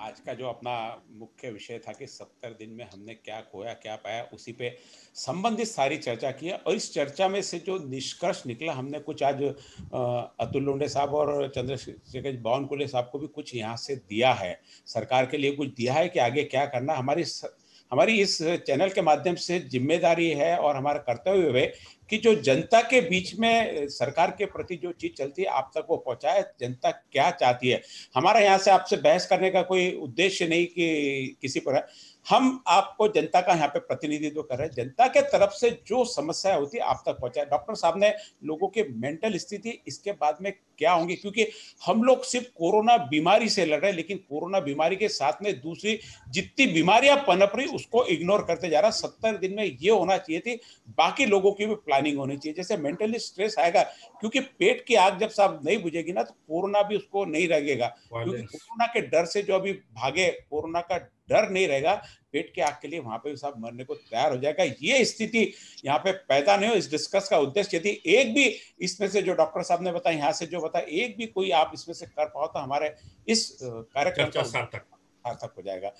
S3: आज का जो अपना मुख्य विषय था कि सत्तर दिन में हमने क्या खोया क्या पाया उसी पे संबंधित सारी चर्चा की है। और इस चर्चा में से जो निष्कर्ष निकला हमने कुछ आज अतुल लोंडे साहब और चंद्रशेखर बावन साहब को भी कुछ यहाँ से दिया है। सरकार के लिए कुछ दिया है कि आगे क्या करना हमारी हमारी इस चैनल के माध्यम से ज़िम्मेदारी है और हमारा कर्तव्य है कि जो जनता के बीच में सरकार के प्रति जो चीज़ चलती है, आप तक वो पहुँचाए, जनता क्या चाहती है। हमारा यहाँ से आपसे बहस करने का कोई उद्देश्य नहीं कि किसी पर है। हम आपको जनता का यहाँ पे प्रतिनिधित्व कर रहे हैं जनता के तरफ़ से जो समस्या होती है आप तक पहुँचाए। डॉक्टर साहब ने लोगों के मेंटल स्थिति इसके बाद में क्या होंगी? क्योंकि हम लोग सिर्फ़ कोरोना बीमारी से लड़ रहे हैं लेकिन कोरोना बीमारी के साथ में दूसरी जितनी बीमारियाँ पनप रही उसको इग्नोर करते जा रहा सत्तर दिन में ये होना चाहिए थी बाकी लोगों की भी प्लानिंग होनी चाहिए। जैसे मेंटली स्ट्रेस आएगा क्योंकि पेट की आग जब साहब नहीं बुझेगी ना तो कोरोना भी उसको नहीं लगेगा क्योंकि कोरोना के डर से जो अभी भागे कोरोना का डर नहीं रहेगा पेट के आग के लिए वहाँ पे सब मरने को तैयार हो जाएगा। ये स्थिति यहाँ पे पैदा नहीं हो इस डिस्कस का उद्देश्य यदि एक भी इसमें से जो डॉक्टर साहब ने बताया यहाँ से जो बताया एक भी कोई आप इसमें से कर पाओ तो हमारे इस कार्यक्रम का सार्थक। सार्थक हो जाएगा।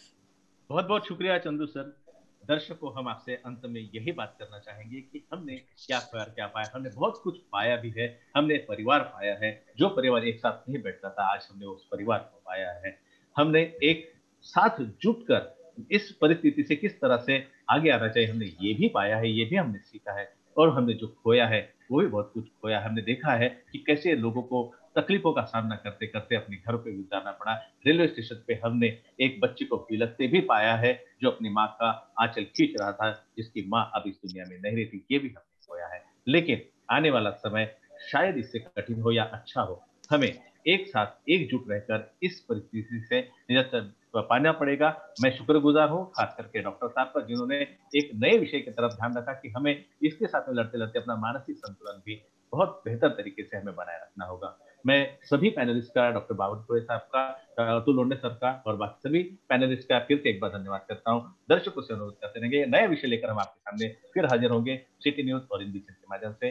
S2: बहुत बहुत शुक्रिया चंदू सर। दर्शकों हम आपसे अंत में यही बात करना चाहेंगे कि हमने क्या खोया क्या पाया? हमने बहुत कुछ पाया भी है। हमने परिवार पाया है। जो परिवार एक साथ नहीं बैठता था आज हमने उस परिवार को पाया है। हमने एक साथ जुटकर इस परिस्थिति से किस तरह से आगे आना चाहिए, हमने ये भी पाया है, ये भी हमने सीखा है और हमने जो खोया है, वो भी बहुत कुछ खोया हमने देखा है कि कैसे लोगों को तकलीफों का सामना करते करते अपने घर पे गुजारना पड़ा। रेलवे स्टेशन पे हमने एक बच्चे को बिलकते भी पाया है, जो अपनी माँ का आंचल खींच रहा था, जिसकी माँ अब इस दुनिया में नहीं रहती, ये भी हमने खोया है। लेकिन आने वाला समय शायद इससे कठिन हो या अच्छा हो, हमें एक साथ एकजुट रहकर इस परिस्थिति से निरंतर पाना पड़ेगा। मैं शुक्रगुजार हूँ खास करके डॉक्टर साहब का, जिन्होंने एक नए विषय की तरफ़ ध्यान रखा कि हमें इसके साथ में लड़ते लड़ते अपना मानसिक संतुलन भी बहुत बेहतर तरीके से हमें बनाए रखना होगा। मैं सभी पैनलिस्ट का, डॉक्टर बाबुल साहब का, अतुल लोंडे सर का और बाकी सभी पैनलिस्ट का फिर से एक बार धन्यवाद करता हूँ। दर्शकों से अनुरोध करते रहेंगे, नए विषय लेकर हम आपके सामने फिर हाजिर होंगे, सिटी न्यूज़ और हिंदी के माध्यम से।